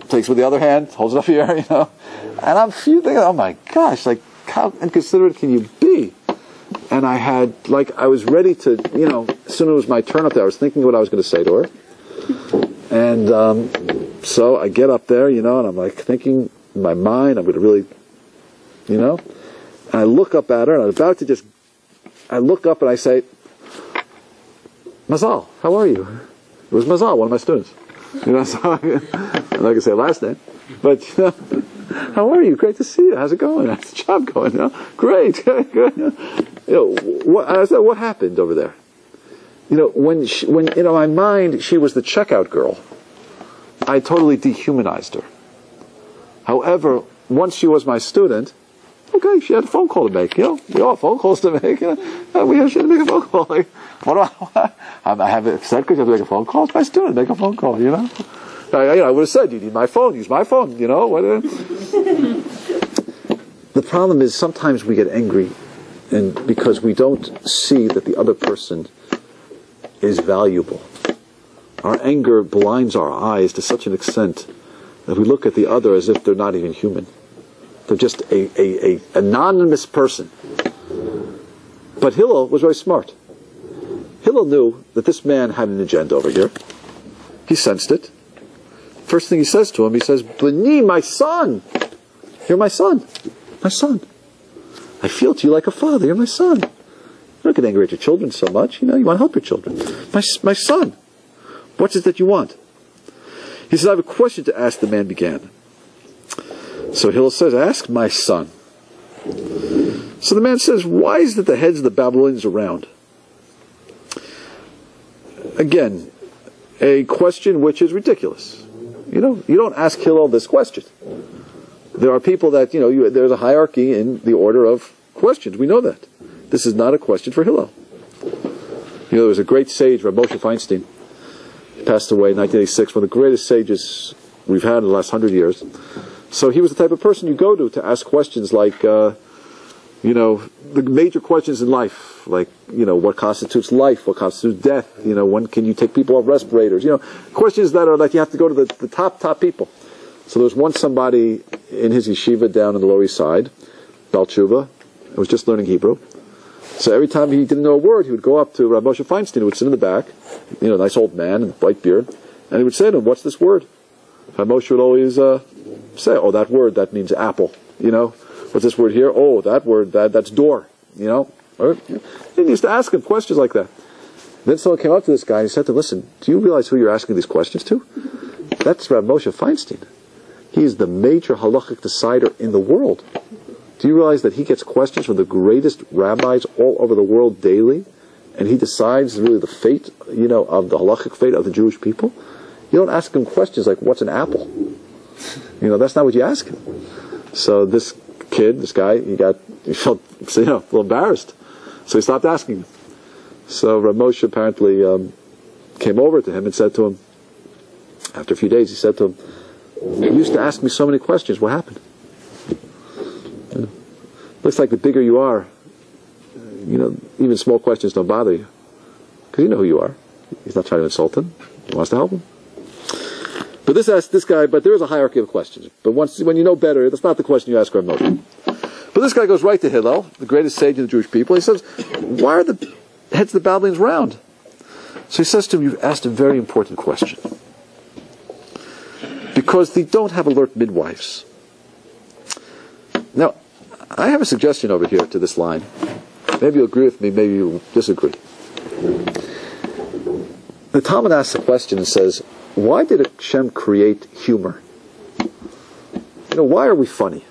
takes with the other hand, holds it up here, you know. And I'm thinking, oh my gosh, like how inconsiderate can you be? And I had, like, I was ready to, you know, as soon as it was my turn up there, I was thinking what I was going to say to her. And um, so I get up there, you know, and I'm like thinking in my mind, I'm going to really, you know. And I look up at her, and I'm about to just, I look up and I say, Mazal, how are you? It was Mazal, one of my students. You know, so I'm not going to say last name, but you know, how are you? Great to see you. How's it going? How's the job going? You know, great. You know, what, I said, what happened over there? You know, when she, when in my mind she was the checkout girl, I totally dehumanized her. However, once she was my student, okay, she had a phone call to make. You know, we all have phone calls to make. You know, uh, we had to make a phone call. Like, what do I? I have it said because you have to make a phone call. It's my student. Make a phone call. You know. I, you know, I would have said, "You need my phone. Use my phone." You know. What, uh. the problem is sometimes we get angry, and because we don't see that the other person is valuable. Our anger blinds our eyes to such an extent that we look at the other as if they're not even human. They're just a, a, a anonymous person. But Hillel was very smart. Hillel knew that this man had an agenda over here. He sensed it. First thing he says to him, he says, Bani, my son! You're my son. My son. I feel to you like a father. You're my son. You don't get angry at your children so much. You know, you want to help your children. My, my son. What is it that you want? He says, I have a question to ask, the man began. So Hillel says, Ask my son. So the man says, Why is it the heads of the Babylonians are around? Again, a question which is ridiculous. You know, you don't ask Hillel this question. There are people that, you know, you, there's a hierarchy in the order of questions. We know that. This is not a question for Hillel. You know, there was a great sage, Rav Moshe Feinstein. Passed away in 1986, one of the greatest sages we've had in the last hundred years. So he was the type of person you go to to ask questions like, uh, you know, the major questions in life, like, you know, what constitutes life, what constitutes death, you know, when can you take people off respirators, you know, questions that are like you have to go to the, the top, top people. So there was once somebody in his yeshiva down in the Lower East Side, Balchuva, who was just learning Hebrew. So every time he didn't know a word, he would go up to Rabbi Moshe Feinstein, who would sit in the back, you know, nice old man and white beard, and he would say to him, "What's this word?" Rabbi Moshe would always uh, say, "Oh, that word that means apple," you know, What's this word here? Oh, that word, that that's door. You know? Or, he used to ask him questions like that. Then someone came up to this guy and he said to him, listen, do you realize who you're asking these questions to? That's Rav Moshe Feinstein. He's the major halachic decider in the world. Do you realize that he gets questions from the greatest rabbis all over the world daily? And he decides really the fate, you know, of the halachic fate of the Jewish people? You don't ask him questions like, what's an apple? You know, that's not what you ask him. So this kid, this guy, he got, he felt, you know, a little embarrassed. So he stopped asking him. So Rav Moshe apparently um, came over to him and said to him, after a few days, he said to him, You used to ask me so many questions. What happened? Looks like the bigger you are, you know, even small questions don't bother you. Because you know who you are. He's not trying to insult him. He wants to help him. But this asks this guy, but there is a hierarchy of questions. But once when you know better, that's not the question you ask Rav Moshe. But this guy goes right to Hillel, the greatest sage of the Jewish people. He says, Why are the heads of the Babylonians round? So he says to him, You've asked a very important question. Because they don't have alert midwives. Now, I have a suggestion over here to this line. Maybe you'll agree with me, maybe you'll disagree. The Talmud asks a question and says, Why did Hashem create humor? You know, why are we funny?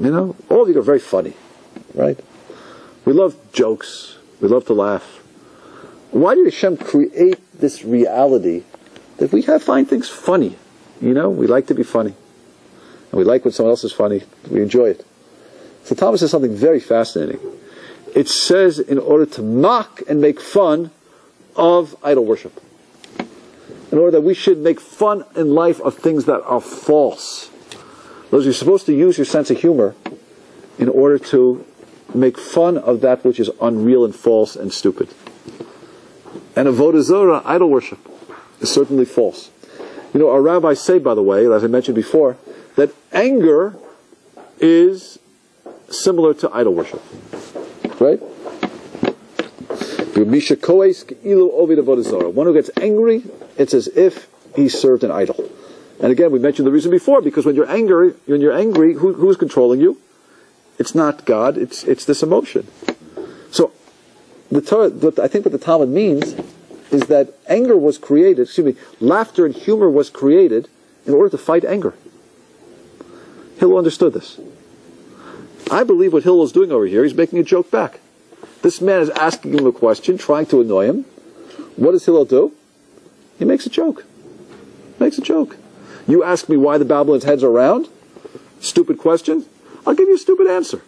You know, all of you are very funny, right? We love jokes. We love to laugh. Why did Hashem create this reality that we have find things funny? You know, we like to be funny. And we like when someone else is funny. We enjoy it. So Thomas says something very fascinating. It says in order to mock and make fun of idol worship. In order that we should make fun in life of things that are false. Those you're supposed to use your sense of humor in order to make fun of that which is unreal and false and stupid. And avodah zorah, idol worship, is certainly false. You know, our rabbis say, by the way, as I mentioned before, that anger is similar to idol worship. Right? One who gets angry, it's as if he served an idol. And again, we mentioned the reason before, because when you're angry, when you're angry, who, who's controlling you? It's not God, it's, it's this emotion. So, the Torah, I think what the Talmud means is that anger was created, excuse me, laughter and humor was created in order to fight anger. Hillel understood this. I believe what Hillel is doing over here, he's making a joke back. This man is asking him a question, trying to annoy him. What does Hillel do? He makes a joke. Makes a joke. You ask me why the Babylon's heads are round? Stupid question. I'll give you a stupid answer.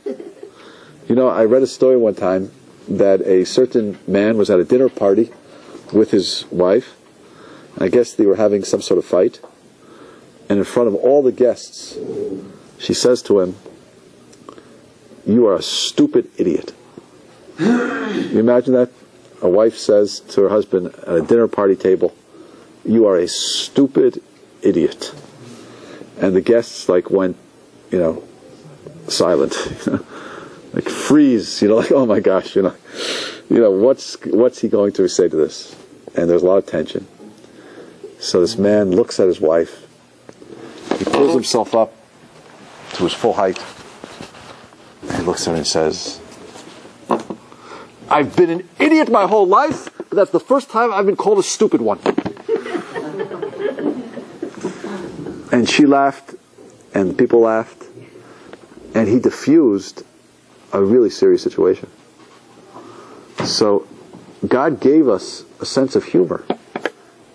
You know, I read a story one time that a certain man was at a dinner party with his wife. I guess they were having some sort of fight. And in front of all the guests, she says to him, You are a stupid idiot. you imagine that? A wife says to her husband at a dinner party table, You are a stupid idiot. And the guests like went, you know, silent. like freeze, you know, like, oh my gosh, you know. You know, what's what's he going to say to this? And there's a lot of tension. So this man looks at his wife. He pulls himself up to his full height. He looks at her and says, I've been an idiot my whole life, but that's the first time I've been called a stupid one. and she laughed, and people laughed, and he diffused a really serious situation. So, God gave us a sense of humor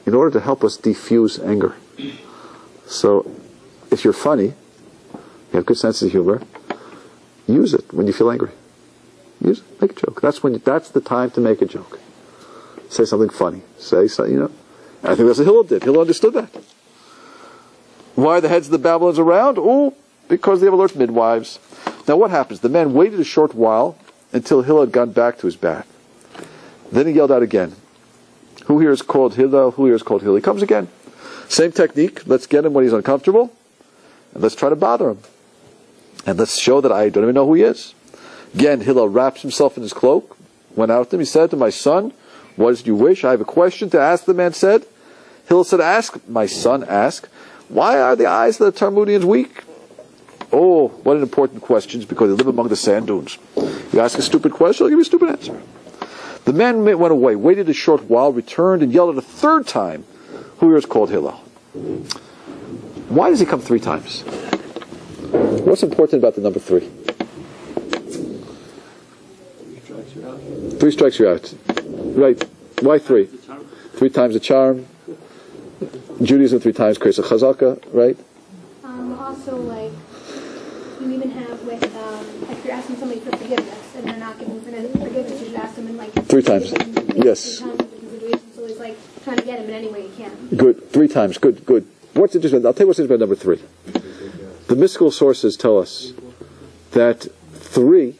in order to help us diffuse anger. So, if you're funny, you have good sense of humor, use it when you feel angry. Use it. Make a joke. That's when you, that's the time to make a joke. Say something funny. Say something, you know. I think that's what Hillel did. Hillel understood that. Why are the heads of the Babylons around? Oh, because they have alert midwives. Now what happens? The man waited a short while until Hillel had gone back to his bath. Then he yelled out again. Who here is called Hillel? Who here is called Hillel? He comes again. Same technique. Let's get him when he's uncomfortable. And let's try to bother him. And let's show that I don't even know who he is. Again, Hillel wraps himself in his cloak, went out to him. He said to my son, What it you wish? I have a question to ask, the man said. Hillel said, Ask. My son, ask. Why are the eyes of the Tarmodians weak? Oh, what an important question because they live among the sand dunes. You ask a stupid question, I'll give you a stupid answer. The man went away, waited a short while, returned, and yelled it a third time. Who here is called Hillel? Why does he come three times? What's important about the number three? Three strikes you out. Right. Why three? Three times a charm. Judaism three times creates a chazaka, right? Um, also, like, you even have with, um, if you're asking somebody for forgiveness and they're not giving forgiveness, you should ask them in like Three times. Yes. three times. So it's like trying to get him in any way you can. Good. Three times. Good, good. What's interesting? I'll tell you what's interesting about number three. The mystical sources tell us that three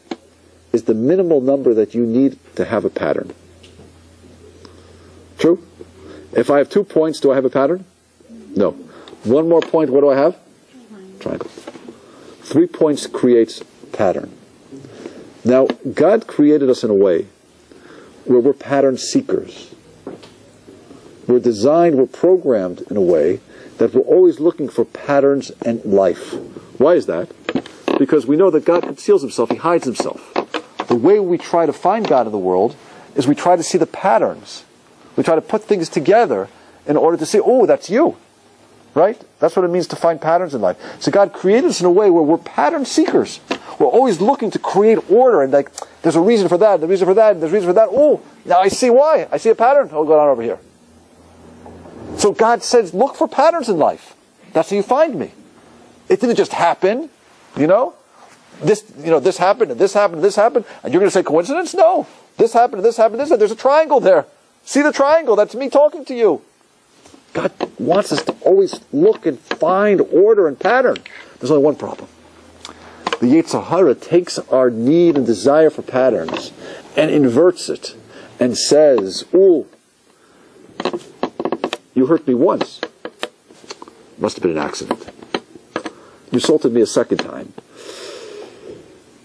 is the minimal number that you need to have a pattern. True? If I have two points, do I have a pattern? No. One more point, what do I have? Triangle. Three points creates pattern. Now, God created us in a way where we're pattern seekers. We're designed, we're programmed in a way that we're always looking for patterns in life. Why is that? Because we know that God conceals himself, he hides himself. The way we try to find God in the world is we try to see the patterns. We try to put things together in order to say, oh, that's you. Right? That's what it means to find patterns in life. So God created us in a way where we're pattern seekers. We're always looking to create order and like, there's a reason for that, a reason for that, there's a reason for that. Oh, now I see why. I see a pattern. Oh, go on over here. So God says, look for patterns in life. That's how you find me. It didn't just happen, you know? This, you know, this happened and this happened and this happened, and you're going to say coincidence? No. This happened and this happened and. There's a triangle there. See the triangle? That's me talking to you. God wants us to always look and find order and pattern. There's only one problem. The Yetzer Hara takes our need and desire for patterns and inverts it and says, Ooh, you hurt me once. Must have been an accident. You assaulted me a second time.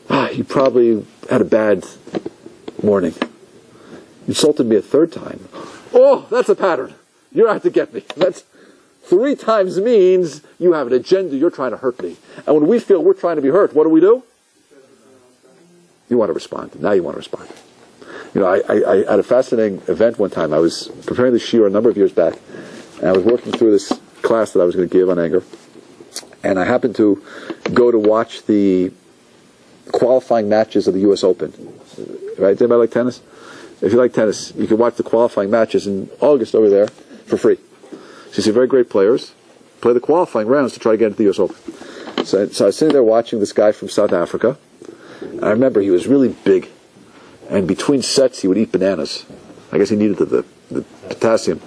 Ah, you probably had a bad morning. You insulted me a third time. Oh, that's a pattern. You're out to get me. That's three times means you have an agenda. You're trying to hurt me. And when we feel we're trying to be hurt, what do we do? You want to respond. Now you want to respond. You know, I, I, I had a fascinating event one time. I was preparing the shiur a number of years back, and I was working through this class that I was going to give on anger, and I happened to go to watch the qualifying matches of the U.S. Open. Right? Does anybody like tennis? If you like tennis, you can watch the qualifying matches in August over there for free. So you see very great players play the qualifying rounds to try to get into the U.S. Open. So, so I was sitting there watching this guy from South Africa. And I remember he was really big. And between sets, he would eat bananas. I guess he needed the, the, the potassium.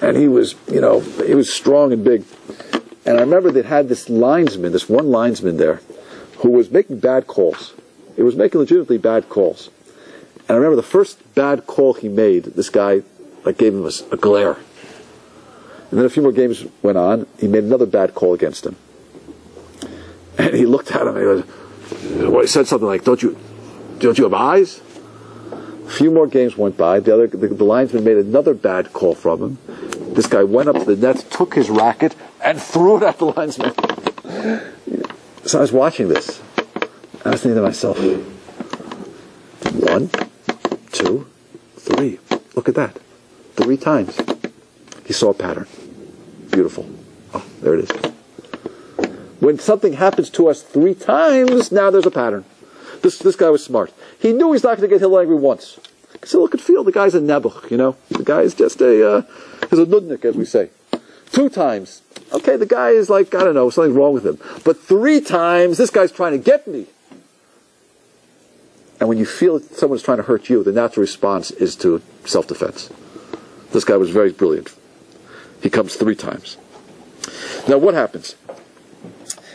And he was, you know, he was strong and big. And I remember they had this linesman, this one linesman there, who was making bad calls. He was making legitimately bad calls. And I remember the first bad call he made, this guy like gave him a, a glare. And then a few more games went on. He made another bad call against him. And he looked at him and he goes, well, he said something like, "Don't you, don't you have eyes?" A few more games went by. The other, the, the linesman made another bad call from him. This guy went up to the net, took his racket, and threw it at the linesman. So I was watching this. I was thinking to myself, one, two, three. Look at that. Three times. He saw a pattern. Beautiful. Oh, there it is. When something happens to us three times, now there's a pattern. This, this guy was smart. He knew he's not going to get Hillel angry once. Because look and feel, the guy's a nebuch, you know? The guy's just a, uh, he's a nudnik, as we say. Two times. Okay, the guy is like, I don't know, something's wrong with him. But three times, this guy's trying to get me. And when you feel someone's trying to hurt you, the natural response is to self-defense. This guy was very brilliant. He comes three times. Now what happens?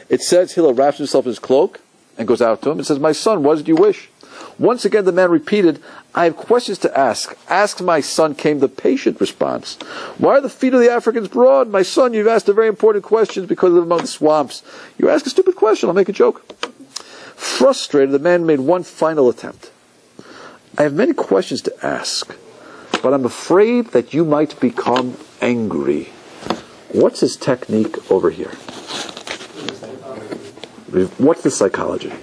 It says Hillel wraps himself in his cloak and goes out to him and says, My son, what did you wish? Once again the man repeated, I have questions to ask. Ask my son, came the patient response. Why are the feet of the Africans broad? My son, you've asked a very important question because of among the swamps. You ask a stupid question, I'll make a joke. Frustrated, the man made one final attempt. I have many questions to ask, but I'm afraid that you might become angry. What's his technique over here? What's the psychology?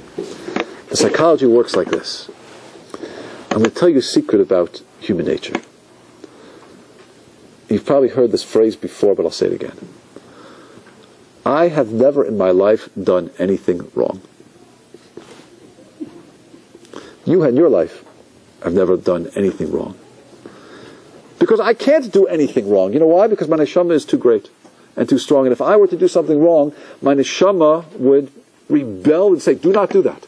The psychology works like this. I'm going to tell you a secret about human nature. You've probably heard this phrase before, but I'll say it again. I have never in my life done anything wrong. You in your life have never done anything wrong. Because I can't do anything wrong. You know why? Because my neshama is too great and too strong. And if I were to do something wrong, my neshama would rebel and say, do not do that.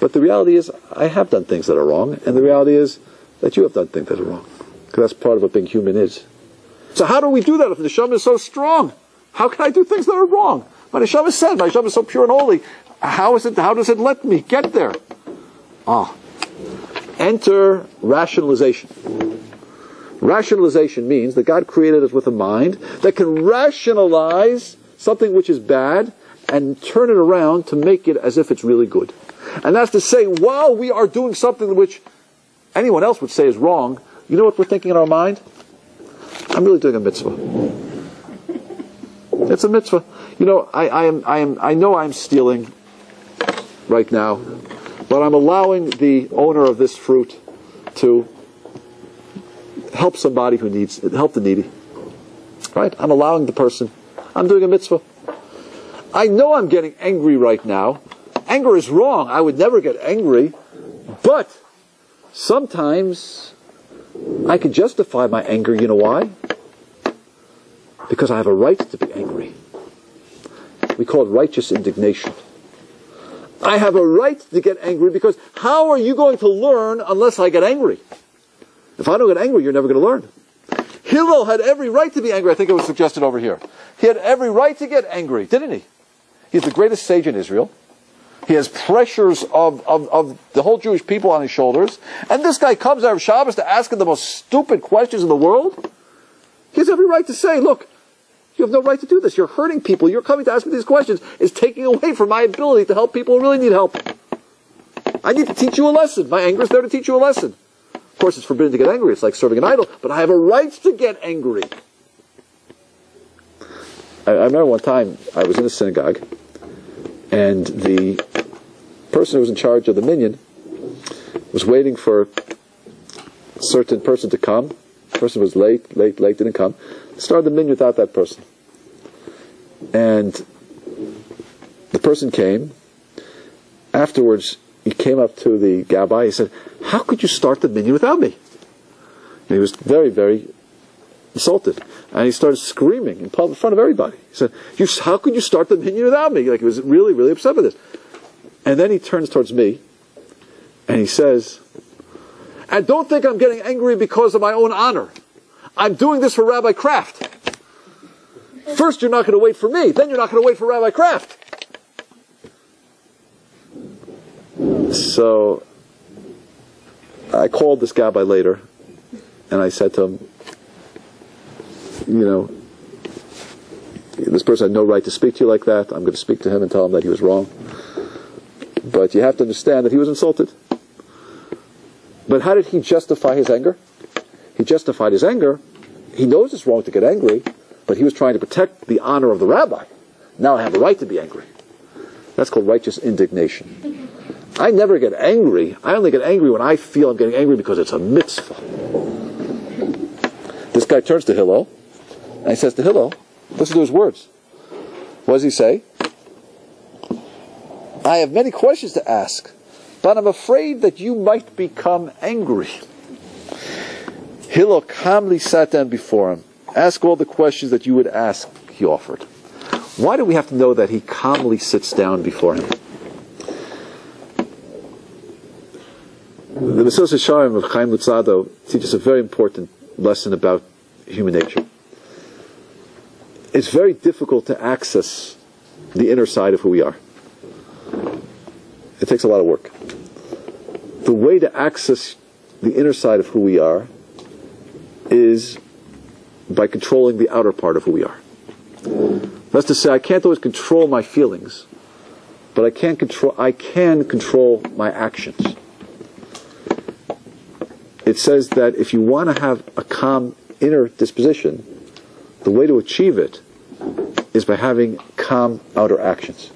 But the reality is, I have done things that are wrong, and the reality is that you have done things that are wrong. Because that's part of what being human is. So how do we do that if the neshama is so strong? How can I do things that are wrong? My neshama said, my neshama is so pure and holy. How is it? How does it let me get there? Ah, enter rationalization. Rationalization means that God created us with a mind that can rationalize something which is bad and turn it around to make it as if it's really good. And that's to say, while we are doing something which anyone else would say is wrong, you know what we're thinking in our mind? I'm really doing a mitzvah. It's a mitzvah. You know, I, I am, I am, I know I'm stealing right now, but I'm allowing the owner of this fruit to help somebody who needs help the needy. Right? I'm allowing the person. I'm doing a mitzvah. I know I'm getting angry right now. Anger is wrong. I would never get angry, but sometimes I can justify my anger. You know why? Because I have a right to be angry. We call it righteous indignation. I have a right to get angry because how are you going to learn unless I get angry? If I don't get angry, you're never going to learn. Hillel had every right to be angry. I think it was suggested over here. He had every right to get angry, didn't he? He's the greatest sage in Israel. He has pressures of, of, of the whole Jewish people on his shoulders. And this guy comes out of Shabbos to ask him the most stupid questions in the world. He has every right to say, look, you have no right to do this. You're hurting people. You're coming to ask me these questions. It's taking away from my ability to help people who really need help. I need to teach you a lesson. My anger is there to teach you a lesson. Of course, it's forbidden to get angry. It's like serving an idol. But I have a right to get angry. I, I remember one time I was in a synagogue, and the person who was in charge of the minyan was waiting for a certain person to come. The person was late, late, late, didn't come. Started the minyan without that person. And the person came. Afterwards, he came up to the Gabbai. He said, How could you start the minyan without me? And he was very, very insulted. And he started screaming in, front of everybody. He said, How could you start the minyan without me? Like he was really, really upset with this. And then he turns towards me and he says, And don't think I'm getting angry because of my own honor. I'm doing this for Rabbi Kraft. First, you're not going to wait for me. Then, you're not going to wait for Rabbi Kraft. So I called this guy by later, and I said to him, you know, this person had no right to speak to you like that. I'm going to speak to him and tell him that he was wrong. But you have to understand that he was insulted. But how did he justify his anger? He justified his anger. He knows it's wrong to get angry, but he was trying to protect the honor of the rabbi. Now I have a right to be angry. That's called righteous indignation. I never get angry. I only get angry when I feel I'm getting angry because it's a mitzvah. This guy turns to Hillel and he says to Hillel, listen to his words. What does he say? I have many questions to ask, but I'm afraid that you might become angry. Hillel calmly sat down before him. Ask all the questions that you would ask, he offered. Why do we have to know that he calmly sits down before him? The Mesilas Yesharim of Chaim Luzzatto teaches a very important lesson about human nature. It's very difficult to access the inner side of who we are. It takes a lot of work. The way to access the inner side of who we are is by controlling the outer part of who we are. That's to say, I can't always control my feelings, but I can control. I can control my actions. It says that if you want to have a calm inner disposition, the way to achieve it is by having calm outer actions.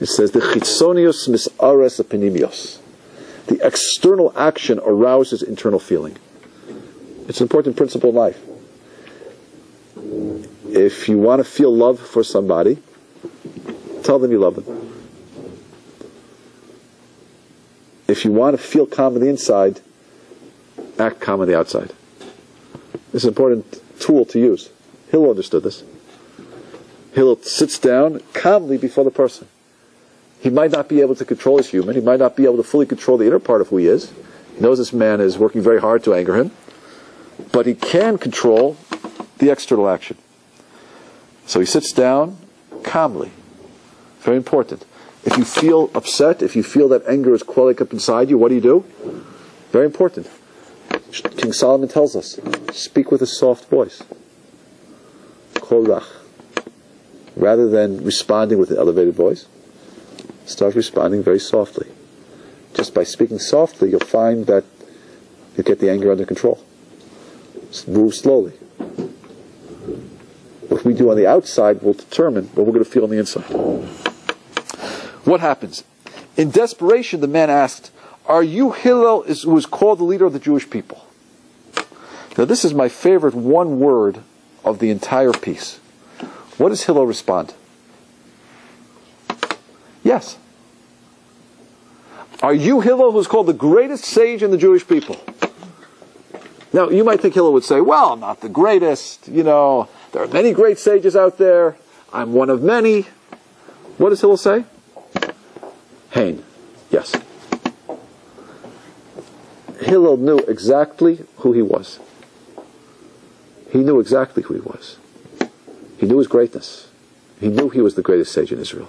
It says the chitzonius misares epinimios. The external action arouses internal feeling. It's an important principle in life. If you want to feel love for somebody, tell them you love them. If you want to feel calm on the inside, act calm on the outside. It's an important tool to use. Hillel understood this. Hillel sits down calmly before the person. He might not be able to control his human. He might not be able to fully control the inner part of who he is. He knows this man is working very hard to anger him. But he can control the external action. So he sits down calmly. Very important. If you feel upset, if you feel that anger is quelling up inside you, what do you do? Very important. King Solomon tells us, speak with a soft voice. Korach. Rather than responding with an elevated voice, start responding very softly. Just by speaking softly, you'll find that you get the anger under control. Move slowly. What we do on the outside will determine what we're going to feel on the inside. What happens? In desperation, the man asked, Are you Hillel, who was called the leader of the Jewish people? Now, this is my favorite one word of the entire piece. What does Hillel respond? Yes. Are you Hillel, who's called the greatest sage in the Jewish people? Now, you might think Hillel would say, Well, I'm not the greatest. You know, there are many great sages out there. I'm one of many. What does Hillel say? Hain. Yes. Hillel knew exactly who he was. He knew exactly who he was. He knew his greatness. He knew he was the greatest sage in Israel.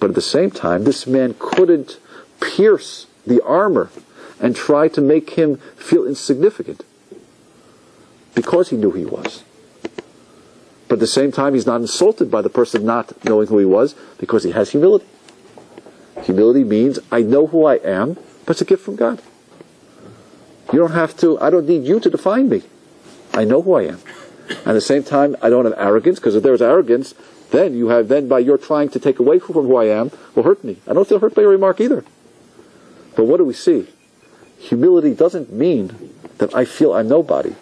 But at the same time, this man couldn't pierce the armor and try to make him feel insignificant because he knew he was. But at the same time, he's not insulted by the person not knowing who he was because he has humility. Humility means I know who I am, but it's a gift from God. You don't have to, I don't need you to define me. I know who I am. At the same time, I don't have arrogance, because if there's arrogance, then you have, then by your trying to take away from who I am, will hurt me. I don't feel hurt by your remark either. But what do we see? Humility doesn't mean that I feel I'm nobody.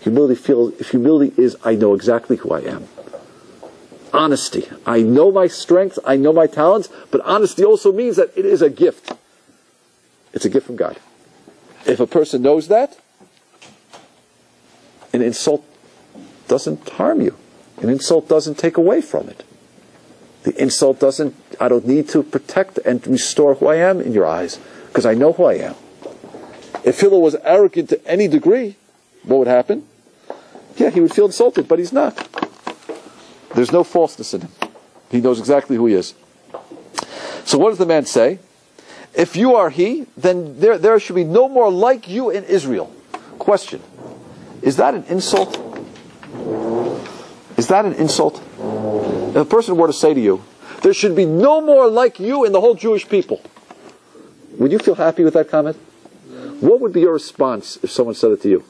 Humility feels, if humility is I know exactly who I am. Honesty. I know my strengths, I know my talents, but honesty also means that it is a gift. It's a gift from God. If a person knows that, an insult doesn't harm you. An insult doesn't take away from it. The insult doesn't, I don't need to protect and restore who I am in your eyes, because I know who I am. If Hillel was arrogant to any degree, what would happen? Yeah, he would feel insulted, but he's not. There's no falseness in him. He knows exactly who he is. So what does the man say? If you are he, then there, there should be no more like you in Israel. Question. Is that an insult? Is that an insult? If a person were to say to you, there should be no more like you in the whole Jewish people, would you feel happy with that comment? What would be your response if someone said it to you?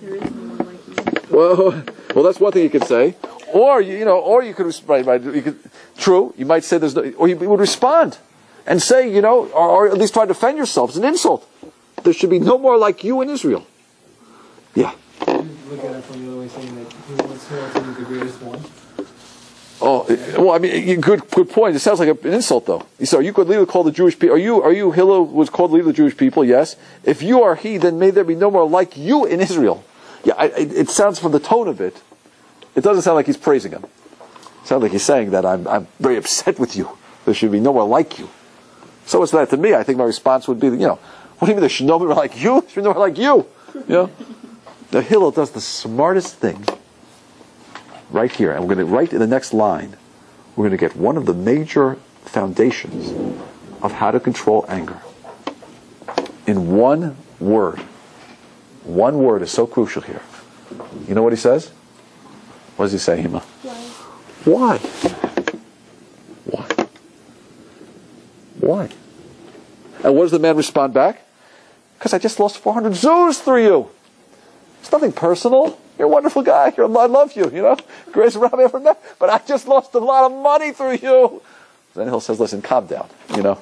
There is no one like you. Well, well, that's one thing you could say. Or you, you know, or you could, respond. you could, true. You might say there's no, or you would respond and say, you know, or, or at least try to defend yourself. It's an insult. There should be no more like you in Israel. Yeah. Look at it from the other way, saying that Oh, uh, well, I mean, uh, good, good point. It sounds like an insult, though. Are you legally called the Jewish people? Are you, are you Hillel was called leader of the Jewish people? Yes. If you are he, then may there be no more like you in Israel. Yeah, I, it, it sounds from the tone of it. It doesn't sound like he's praising him. It sounds like he's saying that I'm, I'm very upset with you. There should be no more like you. So it's that to me. I think my response would be, you know, what do you mean there should no more like you? There should no more like you. You know, the Hillel does the smartest thing right here, and we're going to right in the next line. We're going to get one of the major foundations of how to control anger in one word. One word is so crucial here. You know what he says? What does he say, Hima? Why? Why? Why? And what does the man respond back? Because I just lost 400 zuz through you. It's nothing personal. You're a wonderful guy. You're, I love you, you know. Greatest rabbi I ever met. But I just lost a lot of money through you. Then Hillel says, listen, calm down. You know,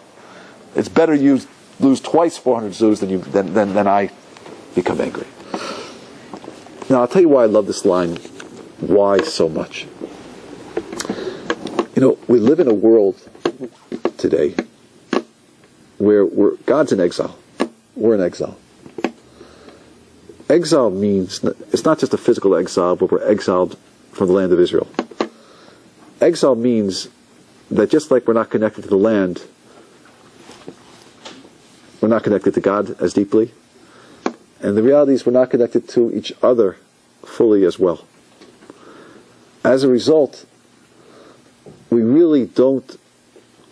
it's better you lose twice 400 zuz than, you, than, than, than I become angry. Now, I'll tell you why I love this line. Why so much? You know, we live in a world today where we're, God's in exile. We're in exile. Exile means, it's not just a physical exile, but we're exiled from the land of Israel. Exile means that just like we're not connected to the land, we're not connected to God as deeply. And the reality is we're not connected to each other fully as well. As a result, we really don't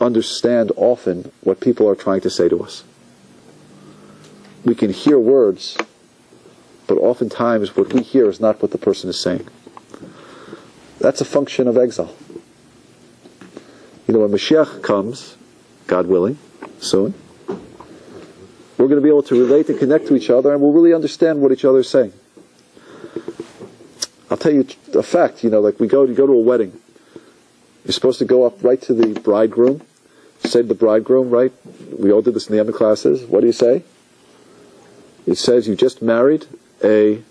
understand often what people are trying to say to us. We can hear words, but oftentimes what we hear is not what the person is saying. That's a function of exile. You know, when Mashiach comes, God willing, soon, we're going to be able to relate and connect to each other and we'll really understand what each other is saying. I'll tell you a fact, you know, like we go, you go to a wedding. You're supposed to go up right to the bridegroom, say to the bridegroom, right? We all did this in the Yemen classes. What do you say? It says you just married a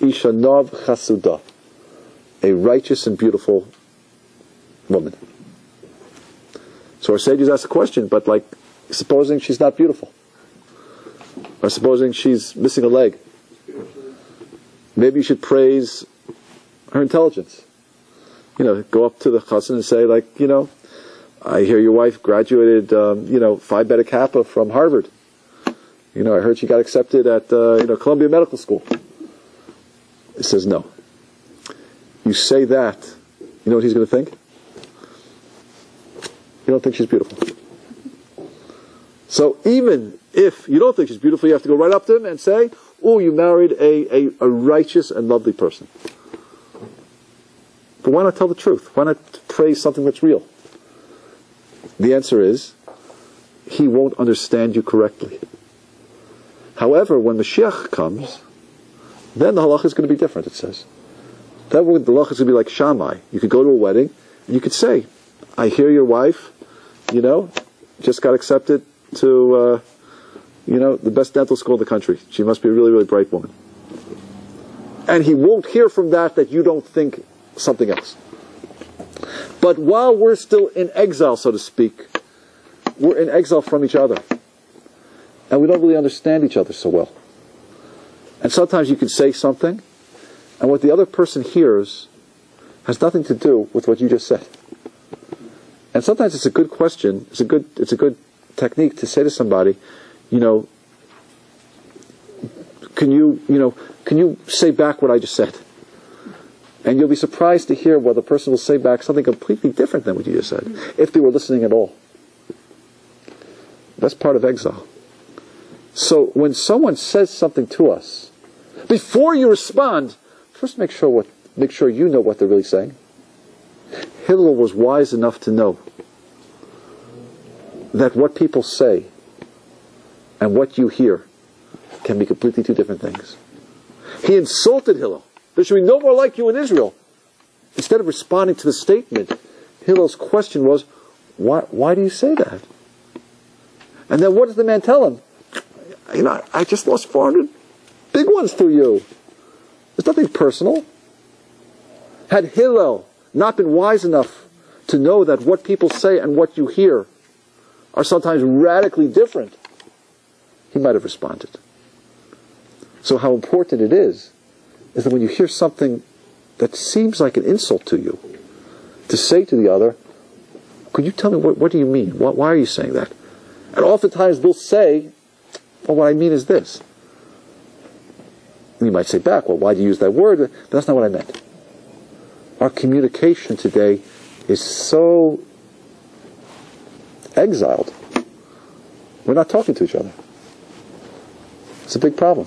Ishanov Chasudah, a righteous and beautiful woman. So our sages ask a question, but like, supposing she's not beautiful, or supposing she's missing a leg, maybe you should praise her intelligence. You know, go up to the chassan and say, like, you know, I hear your wife graduated, um, you know, Phi Beta Kappa from Harvard. You know, I heard she got accepted at, uh, you know, Columbia Medical School. It says no. You say that, you know what he's going to think? You don't think she's beautiful. So even if you don't think she's beautiful, you have to go right up to him and say, oh, you married a, a, a righteous and lovely person. But why not tell the truth? Why not praise something that's real? The answer is, he won't understand you correctly. However, when Mashiach comes, then the halacha is going to be different, it says. Then the halacha is going to be like Shammai. You could go to a wedding, and you could say, I hear your wife, you know, just got accepted to, uh, you know, the best dental school in the country. She must be a really, really bright woman. And he won't hear from that that you don't think something else. But while we're still in exile, so to speak, we're in exile from each other. And we don't really understand each other so well. And sometimes you can say something, and what the other person hears has nothing to do with what you just said. And sometimes it's a good question, it's a good, it's a good technique to say to somebody, you know, can you, you know, can you say back what I just said? And you'll be surprised to hear what the person will say back something completely different than what you just said, if they were listening at all. That's part of exile. So when someone says something to us, before you respond, first make sure what make sure you know what they're really saying. Hillel was wise enough to know that what people say and what you hear can be completely two different things. He insulted Hillel. There should be no more like you in Israel. Instead of responding to the statement, Hillel's question was, why, why do you say that? And then what does the man tell him? You know, I just lost 400 big ones through you. It's nothing personal. Had Hillel not been wise enough to know that what people say and what you hear are sometimes radically different, he might have responded. So how important it is, is that when you hear something that seems like an insult to you, to say to the other, could you tell me what, what do you mean? What, why are you saying that? And oftentimes they'll say, well, what I mean is this. And you might say back, well, why do you use that word? But that's not what I meant. Our communication today is so exiled. We're not talking to each other. It's a big problem.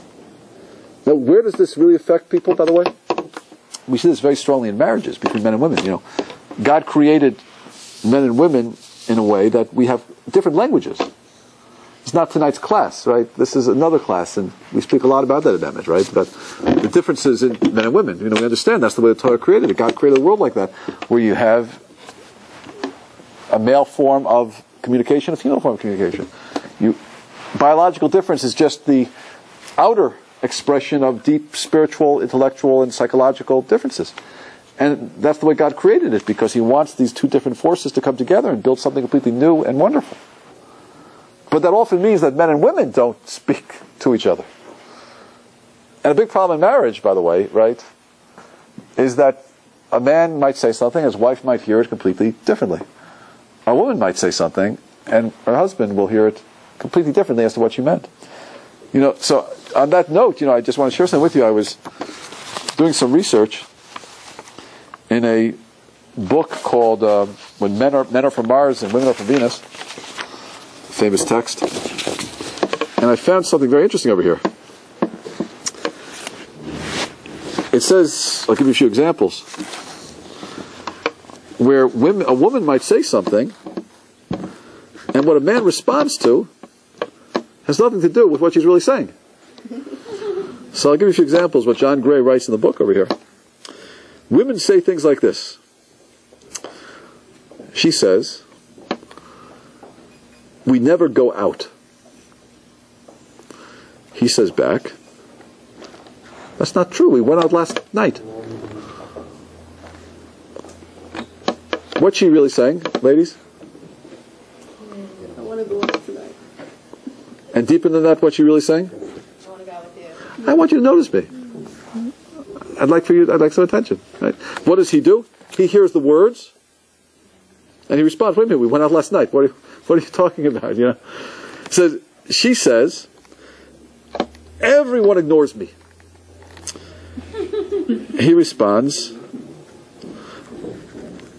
Now, where does this really affect people, by the way? We see this very strongly in marriages between men and women. You know, God created men and women in a way that we have different languages. It's not tonight's class, right? This is another class, and we speak a lot about that at right? But the differences in men and women, you know, we understand that's the way the Torah created it. God created a world like that, where you have a male form of communication, a female form of communication. You, biological difference is just the outer expression of deep spiritual, intellectual, and psychological differences. And that's the way God created it because He wants these two different forces to come together and build something completely new and wonderful. But that often means that men and women don't speak to each other. And a big problem in marriage, by the way, right, is that a man might say something, his wife might hear it completely differently. A woman might say something, and her husband will hear it completely differently as to what she meant. You know, so on that note, you know, I just want to share something with you. I was doing some research in a book called uh, "When Men Are Men Are from Mars and Women Are from Venus," famous text, and I found something very interesting over here. It says, I'll give you a few examples, where women, a woman might say something, and what a man responds to has nothing to do with what she's really saying. So I'll give you a few examples what John Gray writes in the book over here. Women say things like this. She says, We never go out. He says back, That's not true. We went out last night. What's she really saying, ladies? I want to go out tonight. And deeper than that, what's she really saying? I want to go with you. I want you to notice me. I'd like for you. I'd like some attention. Right? What does he do? He hears the words, and he responds. Wait a minute. We went out last night. What are, what are you talking about? You know. Says she says, everyone ignores me. he responds,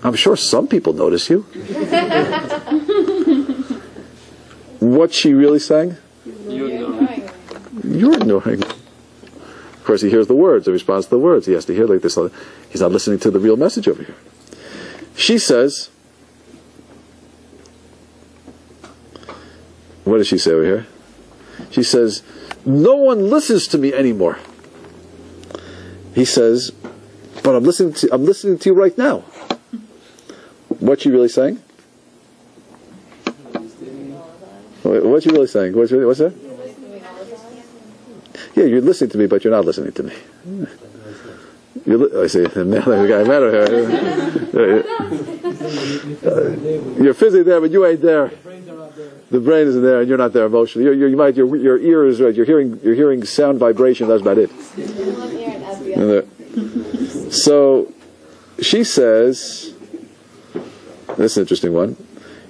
I'm sure some people notice you. What's she really saying? You know. You're ignoring. Of course, he hears the words in response to the words. He has to hear like this. He's not listening to the real message over here. She says, What does she say over here? She says, No one listens to me anymore. He says, But I'm listening to I'm listening to you right now. What's she really saying? What- What's she really saying? What's, what's that? Yeah, you're listening to me, but you're not listening to me. Li- I see. The the guy matter here. You're physically there, but you ain't there. The brain isn't there, and you're not there emotionally. You're, you're, you might your your ear is right. You're hearing you're hearing sound vibration. That's about it. Uh, so she says, "This is an interesting one."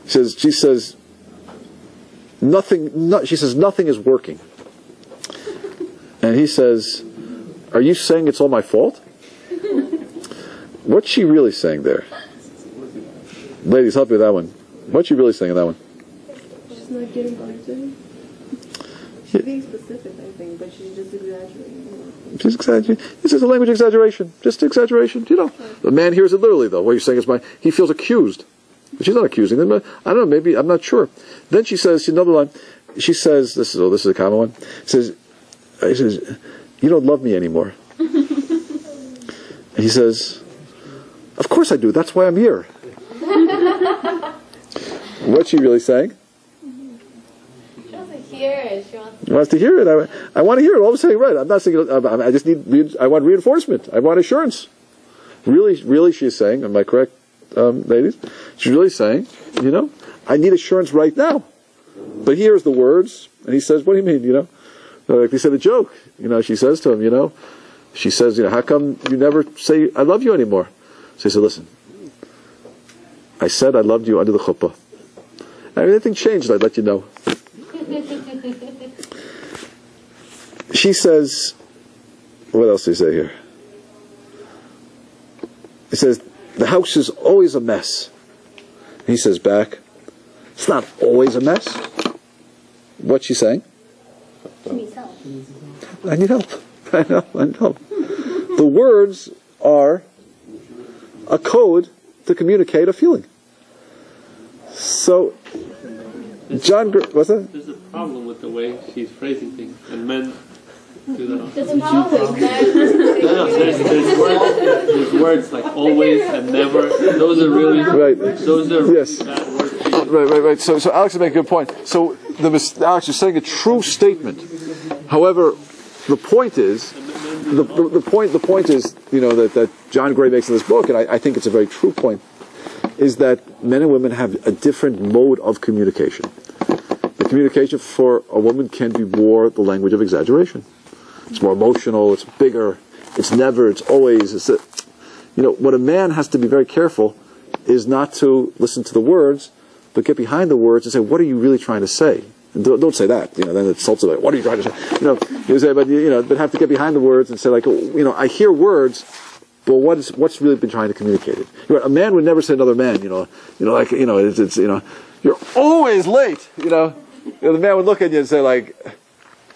She says she says nothing. No, she says nothing is working. And he says, Are you saying it's all my fault? What's she really saying there? Ladies, help me with that one. What's she really saying in that one? She's not getting back to him. She's being specific, I think, but she's just exaggerating. She's exaggerating. This is a language exaggeration. Just exaggeration. You know, the man hears it literally, though. What you're saying is my. He feels accused. But she's not accusing him. I don't know. Maybe I'm not sure. Then she says another line. She says, "This is oh, this is a common one." Says, uh, "He says, you don't love me anymore." he says, "Of course I do. That's why I'm here." What's she really saying? She wants to hear it. She wants wants to hear it. I, I want to hear it. All I'm saying, right? I'm not saying. I, I just need. I want reinforcement. I want assurance. Really, really, she's saying. Am I correct, um, ladies? She's really saying. You know, I need assurance right now. But here's the words, and he says, "What do you mean?" You know, like they said a joke. You know, she says to him, "You know," she says, "You know, how come you never say I love you anymore?" So he said, "Listen, I said I loved you under the chuppah. If anything changed, I'd let you know." she says, what else do you say here? He says, the house is always a mess. He says back, it's not always a mess. What's she saying? She needs help. I need help. I know, I know. The words are a code to communicate a feeling. So, John, Gr- what's that? There's a problem with the way she's phrasing things, and men do that. also. There's a problem. No, no, there's, there's words, there's words like always and never. Those are really, Right. those are really Yes. bad words. Right, right, right. So, so Alex is making a good point. So, the, mis- Alex, you're saying a true statement. However, the point is, the, the, the point, the point is, you know, that, that John Gray makes in this book, and I, I think it's a very true point, is that men and women have a different mode of communication. The communication for a woman can be more the language of exaggeration. It's more emotional. It's bigger. It's never. It's always. It's a, you know what a man has to be very careful is not to listen to the words, but get behind the words and say, what are you really trying to say? Don't, don't say that. You know, then it insults it. What are you trying to say? You know, you say, but you know, but have to get behind the words and say, like, you know, I hear words, but what is what's really been trying to communicate it? A man would never say another man. You know, you know, like you know, it's, it's you know, you're always late. You know, you know, the man would look at you and say, like,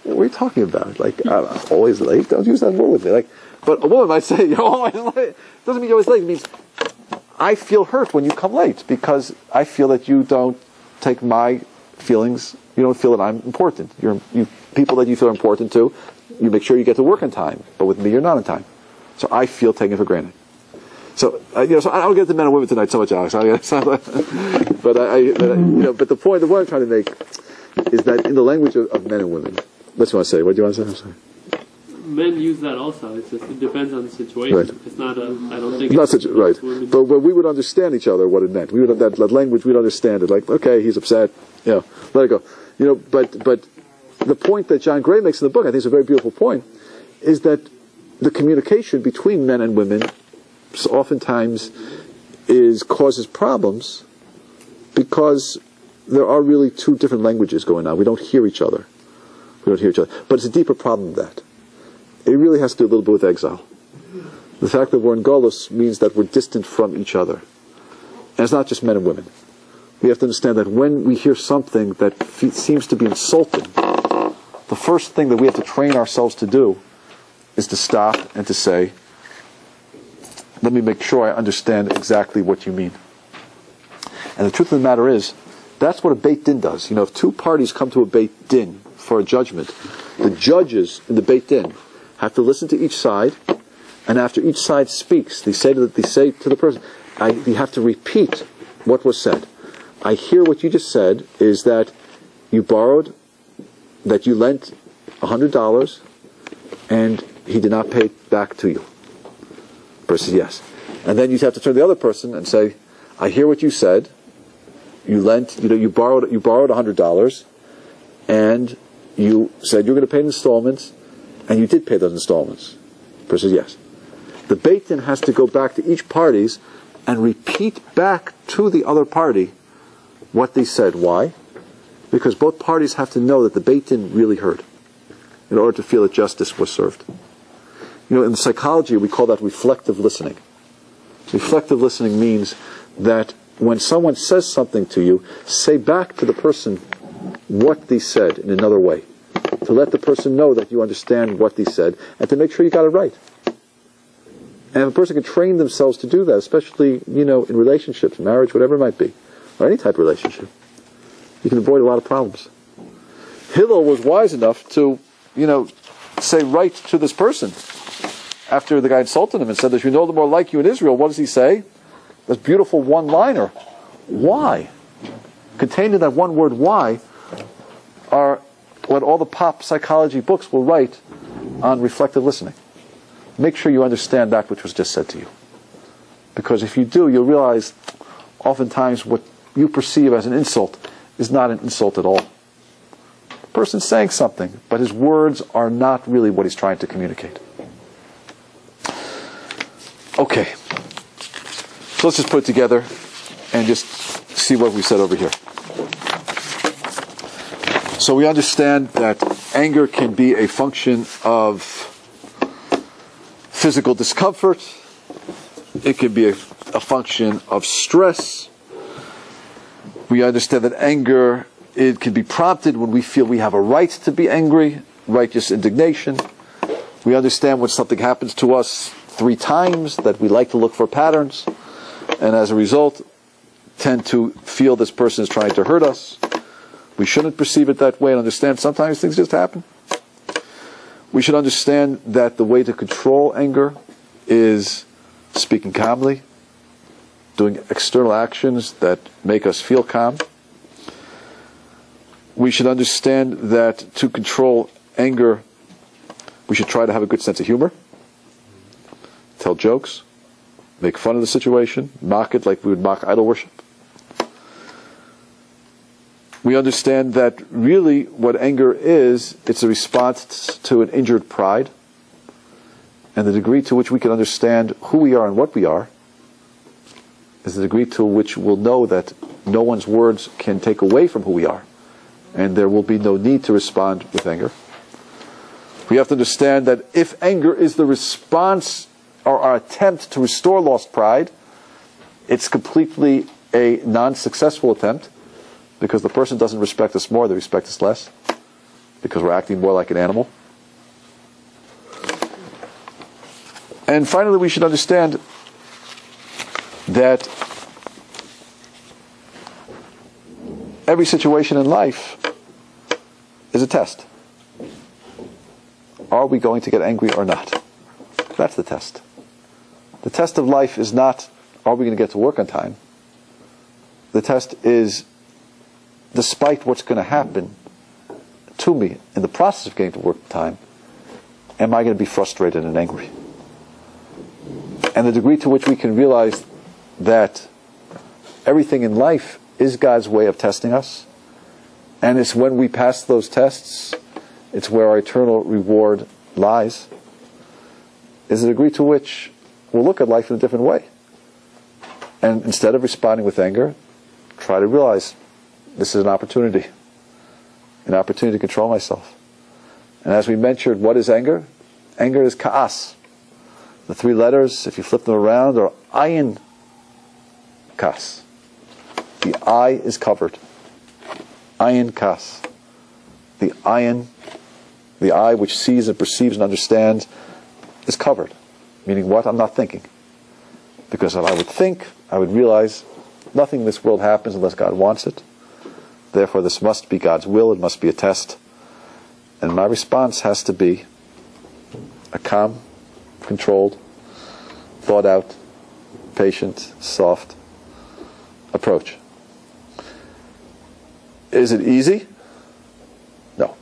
what are you talking about? Like, I'm always late? Don't use that word with me. Like, but a woman might say, you're always late. Doesn't mean you're always late. It means, I feel hurt when you come late because I feel that you don't take my feelings, you don't feel that I'm important. You're, you, people that you feel are important to, you make sure you get to work on time. But with me, you're not on time. So I feel taken for granted. So, uh, you know, so I don't get the men and women tonight so much, Alex. I, but I, I, but, I- you know, but the point, the point I'm trying to make is that in the language of, of men and women, what do you want to say? What do you want to say? I'm sorry. Men use that also. It's just, it depends on the situation. Right. It's not a. I don't think. Not it's such right, but but we would understand each other what it meant. We would that, that language we'd understand it. Like okay, he's upset. Know, let it go. You know, but but the point that John Gray makes in the book, I think, is a very beautiful point, is that the communication between men and women oftentimes is causes problems because there are really two different languages going on. We don't hear each other. We don't hear each other. But it's a deeper problem than that. It really has to do a little bit with exile. The fact that we're in Golos means that we're distant from each other. And it's not just men and women. We have to understand that when we hear something that seems to be insulting, the first thing that we have to train ourselves to do is to stop and to say, let me make sure I understand exactly what you mean. And the truth of the matter is, that's what a Beit Din does. You know, if two parties come to a Beit Din for a judgment, the judges in the Beit Din have to listen to each side, and after each side speaks, they say to the, they say to the person, I, you have to repeat what was said. I hear what you just said is that you borrowed, that you lent $100, and he did not pay back to you. Person says yes. And then you have to turn to the other person and say, I hear what you said. You lent, you know, you borrowed, you borrowed $100, and you said you're going to pay in installments, and you did pay those installments. Person says yes. The Beit has to go back to each parties and repeat back to the other party what they said. Why? Because both parties have to know that the Beit Din really heard in order to feel that justice was served. You know, in psychology, we call that reflective listening. Reflective listening means that when someone says something to you, say back to the person what they said in another way. To let the person know that you understand what they said and to make sure you got it right. And if a person can train themselves to do that, especially, you know, in relationships, marriage, whatever it might be, or any type of relationship, you can avoid a lot of problems. Hillel was wise enough to, you know, say right to this person after the guy insulted him and said, As you know the more like you in Israel, what does he say? This beautiful one liner. Why? Contained in that one word, why, are what all the pop psychology books will write on reflective listening. Make sure you understand that which was just said to you. Because if you do, you'll realize oftentimes what you perceive as an insult is not an insult at all. The person's saying something, but his words are not really what he's trying to communicate. Okay. So let's just put it together and just see what we said over here. So we understand that anger can be a function of physical discomfort. It can be a, a function of stress. We understand that anger it can be prompted when we feel we have a right to be angry, righteous indignation. We understand when something happens to us three times that we like to look for patterns, and as a result, tend to feel this person is trying to hurt us. We shouldn't perceive it that way and understand sometimes things just happen. We should understand that the way to control anger is speaking calmly, doing external actions that make us feel calm. We should understand that to control anger, we should try to have a good sense of humor, tell jokes, make fun of the situation, mock it like we would mock idol worship. We understand that really what anger is, it's a response to an injured pride. And the degree to which we can understand who we are and what we are is the degree to which we'll know that no one's words can take away from who we are. And there will be no need to respond with anger. We have to understand that if anger is the response or our attempt to restore lost pride, it's completely a non successful attempt because the person doesn't respect us more, they respect us less because we're acting more like an animal. And finally, we should understand that every situation in life is a test. Are we going to get angry or not? That's the test. The test of life is not, are we going to get to work on time? The test is, despite what's going to happen to me in the process of getting to work on time, am I going to be frustrated and angry? And the degree to which we can realize that everything in life is God's way of testing us, and it's when we pass those tests, it's where our eternal reward lies, is the degree to which we'll look at life in a different way. And instead of responding with anger, try to realize this is an opportunity, an opportunity to control myself. And as we mentioned, what is anger? Anger is ka'as. The three letters, if you flip them around, are ayin kas. The eye is covered. Ayin kas. The ayin, the eye which sees and perceives and understands, is covered. Meaning what? I'm not thinking. Because if I would think, I would realize nothing in this world happens unless God wants it. Therefore, this must be God's will. It must be a test. And my response has to be a calm, controlled, thought out, patient, soft approach. Is it easy? No.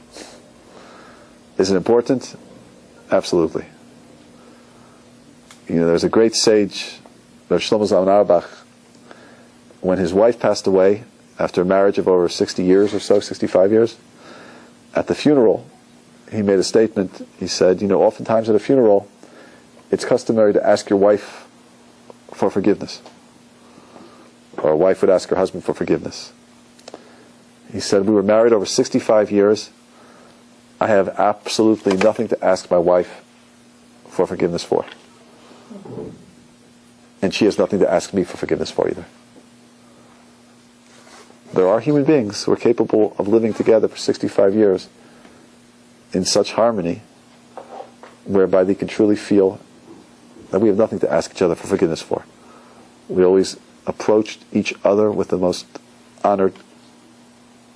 Is it important? Absolutely. You know, there's a great sage, Rav Shlomo Zalman Auerbach, when his wife passed away after a marriage of over 60 years or so, 65 years, at the funeral, he made a statement. He said, You know, oftentimes at a funeral, it's customary to ask your wife for forgiveness. Or a wife would ask her husband for forgiveness. He said, We were married over 65 years. I have absolutely nothing to ask my wife for forgiveness for. And she has nothing to ask me for forgiveness for either. There are human beings who are capable of living together for 65 years in such harmony whereby they can truly feel that we have nothing to ask each other for forgiveness for. We always approached each other with the most honored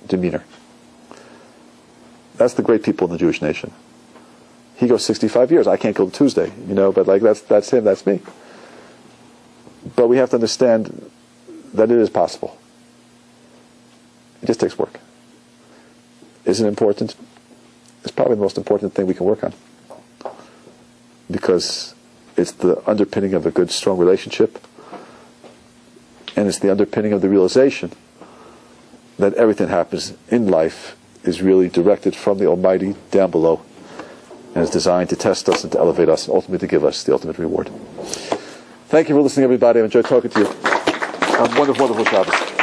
demeanor. That's the great people in the Jewish nation. He goes 65 years. I can't go Tuesday, you know, but like that's that's him, that's me. But we have to understand that it is possible. It just takes work. Is it important? It's probably the most important thing we can work on. Because it's the underpinning of a good, strong relationship. And it's the underpinning of the realization that everything happens in life is really directed from the Almighty down below and is designed to test us and to elevate us and ultimately to give us the ultimate reward. Thank you for listening, everybody. I've enjoyed talking to you. A wonderful, wonderful Shabbos.